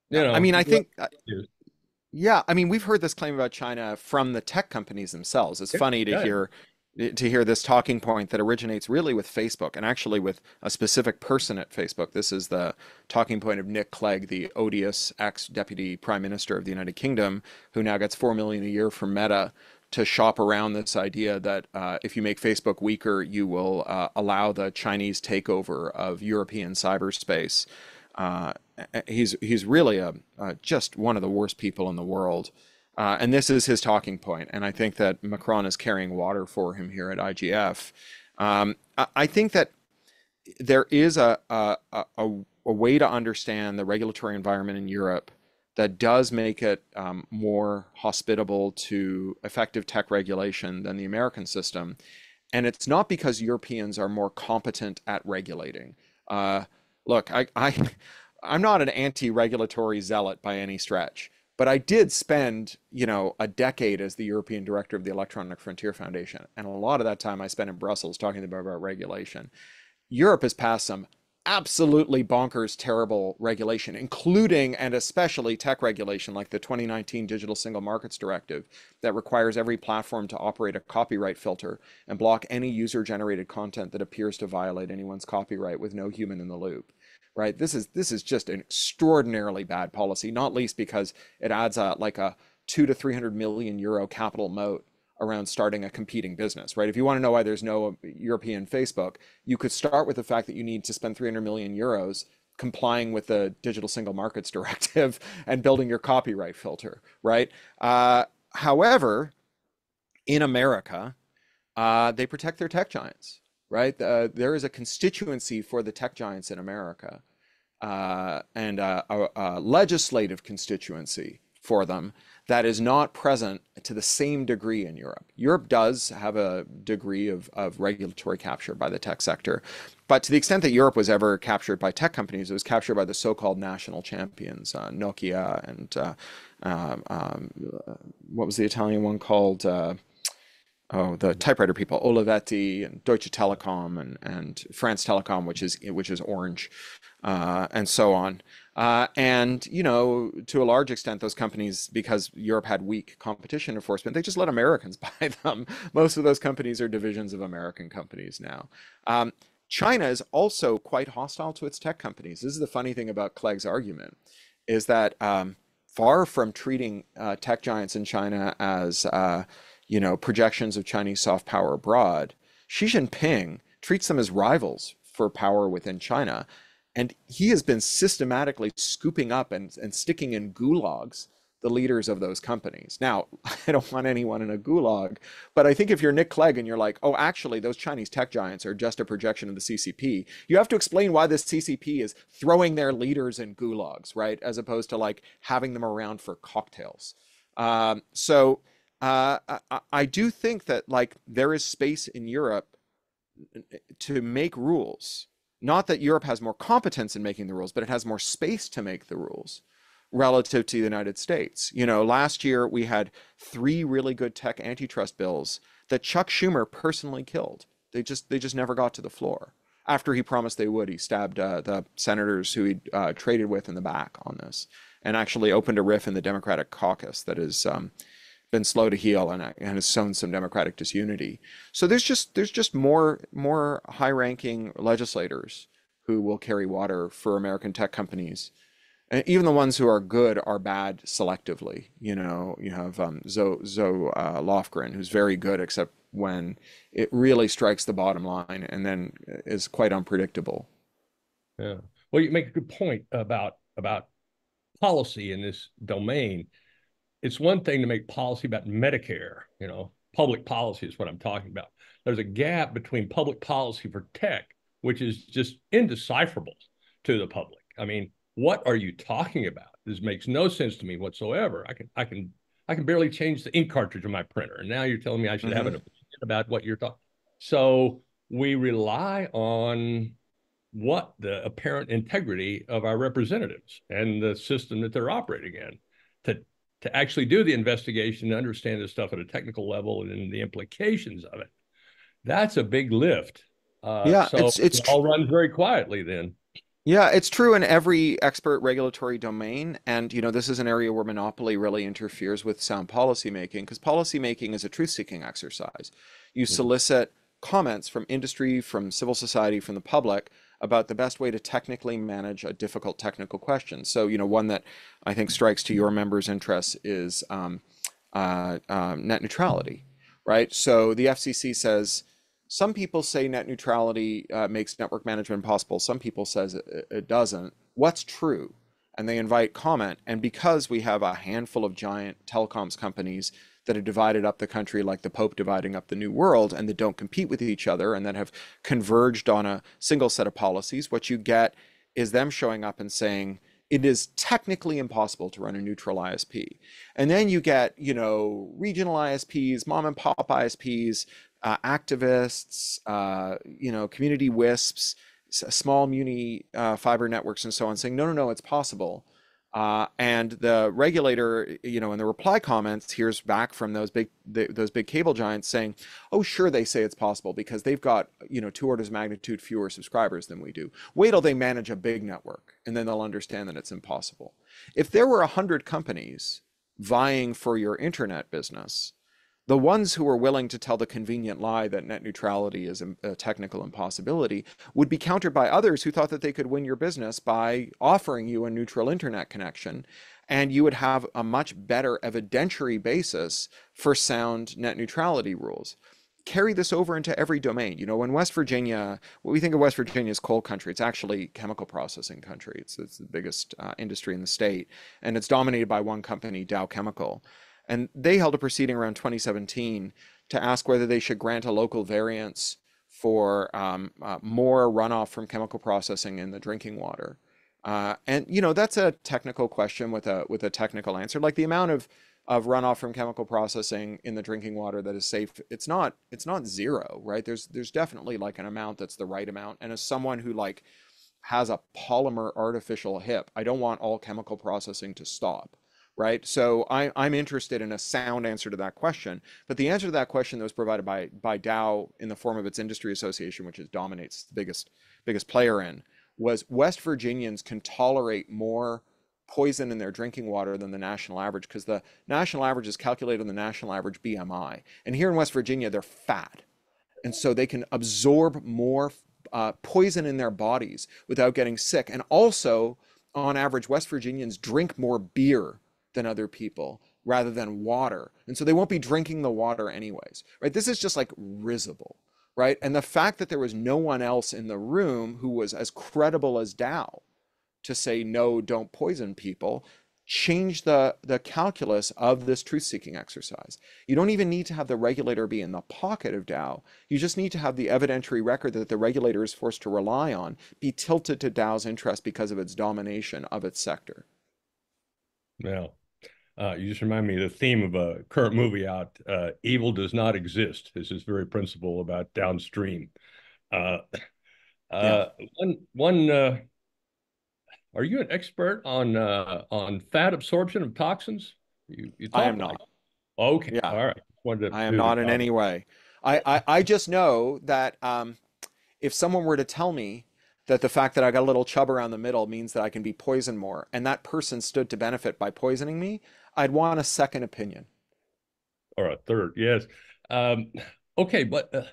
you know, I mean, I think. Uh, yeah, I mean, we've heard this claim about China from the tech companies themselves. It's funny to yeah. hear to hear this talking point that originates really with Facebook and actually with a specific person at Facebook. This is the talking point of Nick Clegg, the odious ex-deputy prime minister of the United Kingdom, who now gets four million a year from Meta to shop around this idea that uh, if you make Facebook weaker, you will uh, allow the Chinese takeover of European cyberspace. Uh, he's he's really a, a, just one of the worst people in the world. Uh, and this is his talking point. And I think that Macron is carrying water for him here at IGF. Um, I, I, think that there is a, a, a, a, way to understand the regulatory environment in Europe that does make it um, more hospitable to effective tech regulation than the American system. And it's not because Europeans are more competent at regulating. Uh, look, I, I I'm not an anti-regulatory zealot by any stretch, But I did spend, you know, a decade as the European director of the Electronic Frontier Foundation. And a lot of that time I spent in Brussels talking about, regulation. Europe has passed some absolutely bonkers, terrible regulation, including and especially tech regulation like the 2019 Digital Single Markets Directive that requires every platform to operate a copyright filter and block any user generated content that appears to violate anyone's copyright with no human in the loop right? This is this is just an extraordinarily bad policy, not least because it adds a like a two to three hundred million euro capital moat around starting a competing business, right? If you want to know why there's no European Facebook, you could start with the fact that you need to spend 300 million euros complying with the Digital Single Markets Directive and building your copyright filter, right? Uh, however, in America, uh, they protect their tech giants, right? Uh, there is a constituency for the tech giants in America uh, and a, a, legislative constituency for them that is not present to the same degree in Europe. Europe does have a degree of, of regulatory capture by the tech sector, but to the extent that Europe was ever captured by tech companies, it was captured by the so-called national champions, uh, Nokia and uh, um, um, what was the Italian one called? Oh, the typewriter people, Olivetti and Deutsche Telekom and, and France Telecom, which is which is Orange, uh, and so on. Uh, and you know, to a large extent, those companies, because Europe had weak competition enforcement, they just let Americans buy them. Most of those companies are divisions of American companies now. Um, China is also quite hostile to its tech companies. This is the funny thing about Clegg's argument, is that um, far from treating uh, tech giants in China as uh, you know, projections of Chinese soft power abroad, Xi Jinping treats them as rivals for power within China. And he has been systematically scooping up and, and sticking in gulags the leaders of those companies. Now, I don't want anyone in a gulag, but I think if you're Nick Clegg and you're like, oh, actually, those Chinese tech giants are just a projection of the CCP, you have to explain why this CCP is throwing their leaders in gulags, right? As opposed to like having them around for cocktails. Um, so, uh, I, do think that like there is space in Europe to make rules. Not that Europe has more competence in making the rules, but it has more space to make the rules relative to the United States. You know, last year we had three really good tech antitrust bills that Chuck Schumer personally killed. They just they just never got to the floor. After he promised they would, he stabbed uh, the senators who he uh, traded with in the back on this, and actually opened a riff in the Democratic caucus that is um, been slow to heal and, and has sown some democratic disunity. So there's just there's just more more high-ranking legislators who will carry water for American tech companies. And even the ones who are good are bad selectively. You know, you have um, Zoe, Zoe uh, Lofgren, who's very good, except when it really strikes the bottom line and then is quite unpredictable. Yeah. Well, you make a good point about about policy in this domain it's one thing to make policy about Medicare, you know, public policy is what I'm talking about. There's a gap between public policy for tech, which is just indecipherable to the public. I mean, what are you talking about? This makes no sense to me whatsoever. I can I can I can barely change the ink cartridge of my printer. And now you're telling me I should mm-hmm. have an opinion about what you're talking. So we rely on what the apparent integrity of our representatives and the system that they're operating in to to actually do the investigation and understand this stuff at a technical level and the implications of it. That's a big lift. Uh, yeah, so it's it's it all runs very quietly then. Yeah, it's true in every expert regulatory domain. And, you know, this is an area where monopoly really interferes with sound policymaking because policymaking is a truth seeking exercise. You mm-hmm. solicit comments from industry, from civil society, from the public about the best way to technically manage a difficult technical question. So, you know, one that I think strikes to your members' interests is um, uh, um, net neutrality, right? So the FCC says some people say net neutrality uh, makes network management possible. Some people says it, it doesn't. What's true? And they invite comment. And because we have a handful of giant telecoms companies that have divided up the country like the Pope dividing up the New World and that don't compete with each other and that have converged on a single set of policies, what you get is them showing up and saying, it is technically impossible to run a neutral ISP. And then you get, you know, regional ISPs, mom and pop ISPs, uh, activists, uh, you know, community WISPs, small muni uh, fiber networks and so on saying, no, no, no, it's possible. Uh, and the regulator, you know, in the reply comments, hears back from those big the, those big cable giants saying, "Oh, sure, they say it's possible because they've got you know two orders of magnitude fewer subscribers than we do. Wait till they manage a big network, and then they'll understand that it's impossible." If there were a hundred companies vying for your internet business, the ones who are willing to tell the convenient lie that net neutrality is a technical impossibility would be countered by others who thought that they could win your business by offering you a neutral internet connection. And you would have a much better evidentiary basis for sound net neutrality rules. Carry this over into every domain. You know, in West Virginia, what we think of West Virginia as coal country, it's actually chemical processing country. It's, it's the biggest uh, industry in the state, and it's dominated by one company, Dow Chemical. And they held a proceeding around 2017 to ask whether they should grant a local variance for um, uh, more runoff from chemical processing in the drinking water. Uh, and you know that's a technical question with a with a technical answer. Like the amount of of runoff from chemical processing in the drinking water that is safe, it's not it's not zero, right? There's there's definitely like an amount that's the right amount. And as someone who like has a polymer artificial hip, I don't want all chemical processing to stop right? So I, I'm interested in a sound answer to that question. But the answer to that question that was provided by by Dow in the form of its industry association, which is dominates the biggest biggest player in, was West Virginians can tolerate more poison in their drinking water than the national average because the national average is calculated on the national average BMI. And here in West Virginia, they're fat. And so they can absorb more uh, poison in their bodies without getting sick. And also, on average, West Virginians drink more beer than other people rather than water. And so they won't be drinking the water anyways, right? This is just like risible, right? And the fact that there was no one else in the room who was as credible as Dow to say, no, don't poison people, changed the, the calculus of this truth-seeking exercise. You don't even need to have the regulator be in the pocket of Dow. You just need to have the evidentiary record that the regulator is forced to rely on be tilted to Dow's interest because of its domination of its sector. Yeah. Uh, you just remind me of the theme of a current movie out. Uh, Evil does not exist. This is very principle about downstream. Uh, uh yeah. One, one. Uh, are you an expert on uh, on fat absorption of toxins? You, you I am not. Okay. Yeah. All right. I am not in any way. I, I, I just know that um, if someone were to tell me that the fact that I got a little chub around the middle means that I can be poisoned more, and that person stood to benefit by poisoning me, I'd want a second opinion. Or a third, yes. Um, okay, but uh,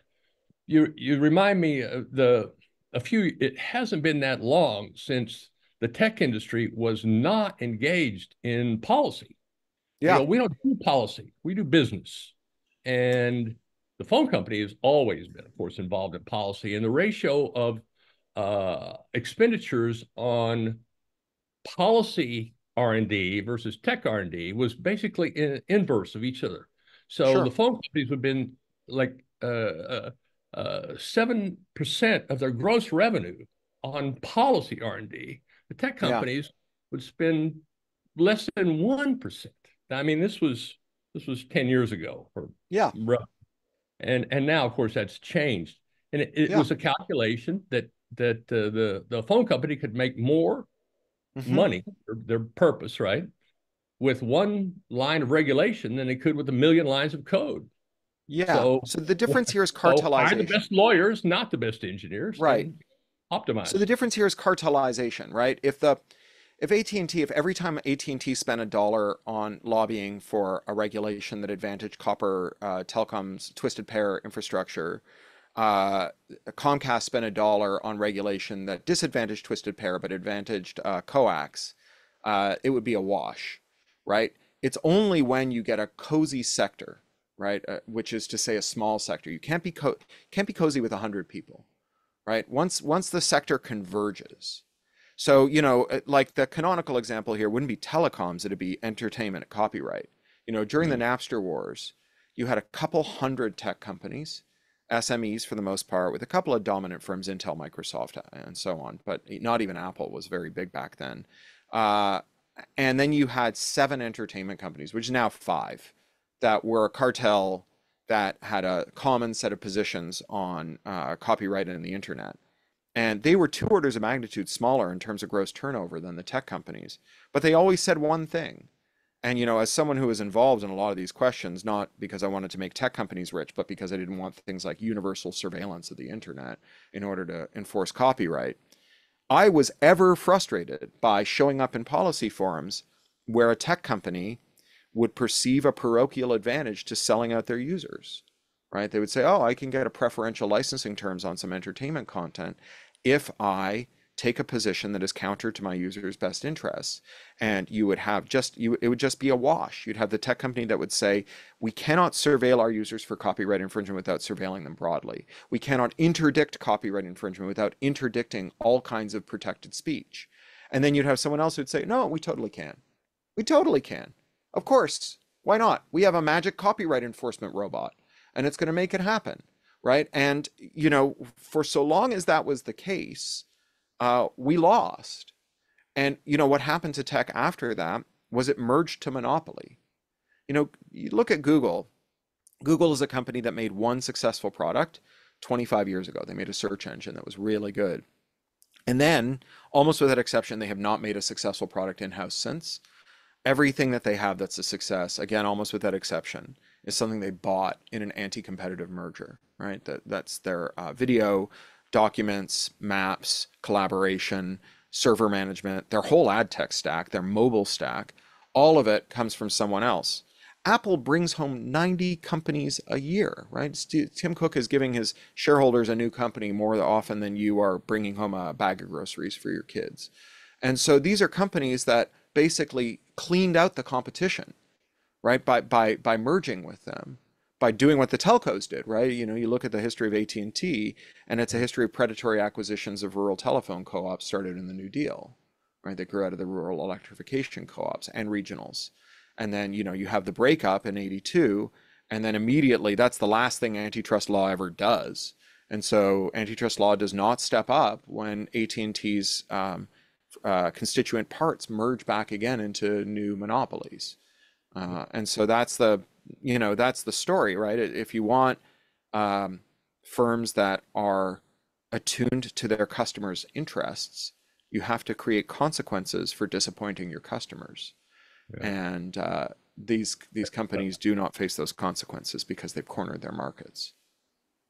you you remind me of the a few. It hasn't been that long since the tech industry was not engaged in policy. Yeah, you know, we don't do policy; we do business, and the phone company has always been, of course, involved in policy. And the ratio of uh, expenditures on policy R&D versus tech R&D was basically in, inverse of each other. So sure. the phone companies would have been like uh, uh, uh, seven percent of their gross revenue on policy R&D. The tech companies yeah. would spend less than one percent. I mean, this was this was ten years ago. Or yeah, and and now of course that's changed. And it, it yeah. was a calculation that that uh, the the phone company could make more mm-hmm. money, their, their, purpose, right, with one line of regulation than they could with a million lines of code. Yeah. So, so the difference here is cartelization. So the best lawyers, not the best engineers. Right. Optimize. So the difference here is cartelization, right? If the if AT&T, if every time AT&T spent a dollar on lobbying for a regulation that advantaged copper uh, telecom's twisted pair infrastructure, uh, Comcast spent a dollar on regulation that disadvantaged twisted pair but advantaged uh, coax, uh, it would be a wash, right? It's only when you get a cozy sector, right, uh, which is to say a small sector. You can't be co- can't be cozy with hundred people, right? Once once the sector converges. So you know, uh, like the canonical example here wouldn't be telecoms; it'd be entertainment, copyright. You know, during the mm-hmm. Napster wars, you had a couple hundred tech companies SMEs for the most part, with a couple of dominant firms, Intel, Microsoft, and so on. But not even Apple was very big back then. Uh, and then you had seven entertainment companies, which is now five, that were a cartel that had a common set of positions on uh, copyright and the internet. And they were two orders of magnitude smaller in terms of gross turnover than the tech companies. But they always said one thing. And, you know, as someone who was involved in a lot of these questions, not because I wanted to make tech companies rich, but because I didn't want things like universal surveillance of the internet in order to enforce copyright, I was ever frustrated by showing up in policy forums where a tech company would perceive a parochial advantage to selling out their users, right? They would say, oh, I can get a preferential licensing terms on some entertainment content if I take a position that is counter to my user's best interests and you would have just you it would just be a wash. You'd have the tech company that would say we cannot surveil our users for copyright infringement without surveilling them broadly. We cannot interdict copyright infringement without interdicting all kinds of protected speech. And then you'd have someone else who'd say no we totally can. We totally can. Of course. Why not? We have a magic copyright enforcement robot and it's going to make it happen. Right? And you know for so long as that was the case uh, we lost. And you know what happened to tech after that was it merged to monopoly. You know, you look at Google. Google is a company that made one successful product 25 years ago. They made a search engine that was really good. And then, almost without exception, they have not made a successful product in house since. Everything that they have that's a success, again, almost without exception, is something they bought in an anti competitive merger, right? That, that's their uh, video documents, maps, collaboration, server management, their whole ad tech stack, their mobile stack, all of it comes from someone else. Apple brings home 90 companies a year, right? Tim Cook is giving his shareholders a new company more often than you are bringing home a bag of groceries for your kids. And so these are companies that basically cleaned out the competition, right? By by by merging with them by doing what the telcos did, right? You know, you look at the history of AT&T and it's a history of predatory acquisitions of rural telephone co-ops started in the New Deal, right? That grew out of the rural electrification co-ops and regionals. And then, you know, you have the breakup in 82 and then immediately that's the last thing antitrust law ever does. And so antitrust law does not step up when AT&T's um, uh, constituent parts merge back again into new monopolies. Uh, and so that's the you know that's the story right if you want um, firms that are attuned to their customers interests you have to create consequences for disappointing your customers yeah. and uh, these these companies do not face those consequences because they've cornered their markets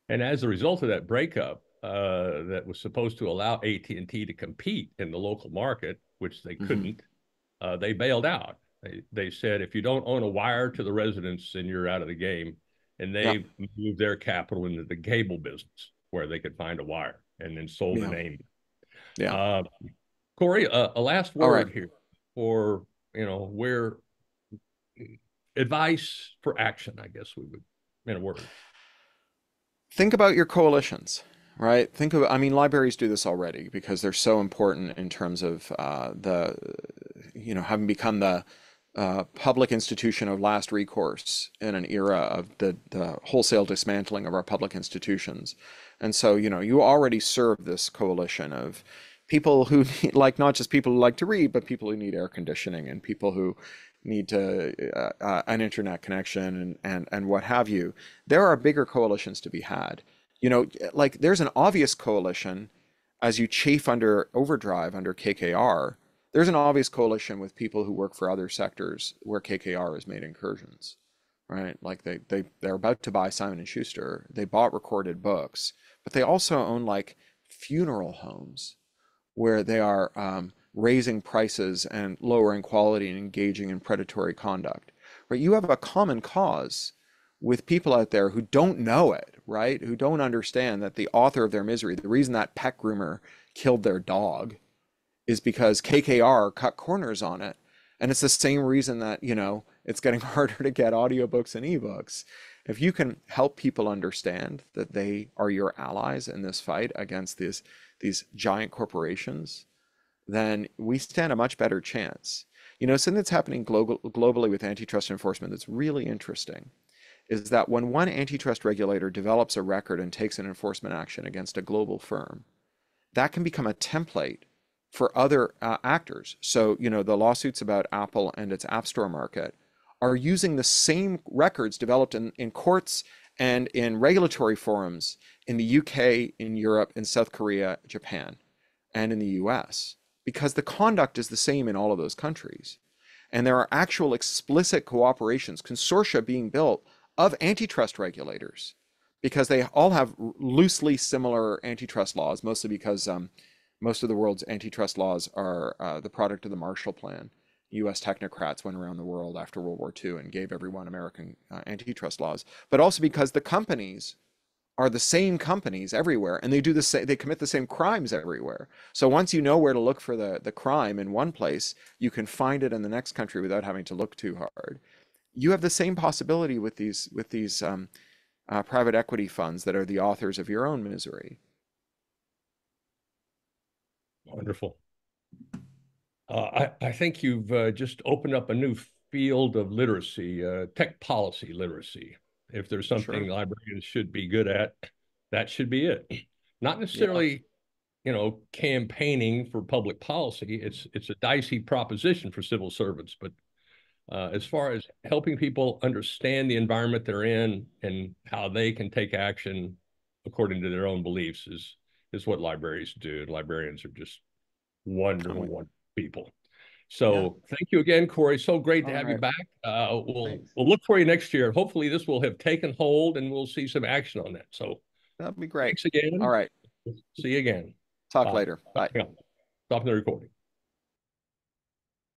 and as a result of that breakup uh, that was supposed to allow AT&T to compete in the local market which they mm-hmm. couldn't mm-hmm. uh, they bailed out they, they said if you don't own a wire to the residence, then you're out of the game. And they yeah. moved their capital into the cable business where they could find a wire and then sold yeah. the name. Yeah. Uh, Cory, uh, a last word right. here for, you know, where advice for action, I guess we would, in a word. Think about your coalitions right? Think of, I mean, libraries do this already because they're so important in terms of uh, the, you know, having become the uh, public institution of last recourse in an era of the, the wholesale dismantling of our public institutions. And so, you know, you already serve this coalition of people who need, like not just people who like to read, but people who need air conditioning and people who need to uh, uh, an internet connection and, and and what have you. There are bigger coalitions to be had. You know, like there's an obvious coalition as you chafe under overdrive under KKR there's an obvious coalition with people who work for other sectors where KKR has made incursions, right? Like they they they're about to buy Simon and Schuster. They bought recorded books, but they also own like funeral homes where they are um, raising prices and lowering quality and engaging in predatory conduct. Right? You have a common cause with people out there who don't know it, right? Who don't understand that the author of their misery, the reason that pet groomer killed their dog is because KKR cut corners on it. And it's the same reason that, you know, it's getting harder to get audiobooks and ebooks. If you can help people understand that they are your allies in this fight against these these giant corporations, then we stand a much better chance. You know, something that's happening global, globally with antitrust enforcement that's really interesting is that when one antitrust regulator develops a record and takes an enforcement action against a global firm, that can become a template for other uh, actors. So, you know, the lawsuits about Apple and its App Store market are using the same records developed in, in courts and in regulatory forums in the UK, in Europe, in South Korea, Japan, and in the US, because the conduct is the same in all of those countries. And there are actual explicit cooperations, consortia being built of antitrust regulators because they all have loosely similar antitrust laws, mostly because um, most of the world's antitrust laws are uh, the product of the Marshall Plan. US technocrats went around the world after World War II and gave everyone American uh, antitrust laws, but also because the companies are the same companies everywhere and they do the same they commit the same crimes everywhere. So once you know where to look for the the crime in one place you can find it in the next country without having to look too hard. You have the same possibility with these with these um, uh, private equity funds that are the authors of your own misery wonderful uh, I, I think you've uh, just opened up a new field of literacy uh, tech policy literacy if there's something sure. librarians should be good at, that should be it. Not necessarily, yeah. you know, campaigning for public policy. It's it's a dicey proposition for civil servants, but uh, as far as helping people understand the environment they're in and how they can take action according to their own beliefs is is what libraries do. Librarians are just wonderful, wonderful people. So yeah. thank you again, Cory. So great to All have right. you back. Uh, we'll we'll look for you next year. Hopefully, this will have taken hold and we'll see some action on that. So that'd be great. Thanks again. All right. See you again. Talk uh, later. Bye. Stopping the recording.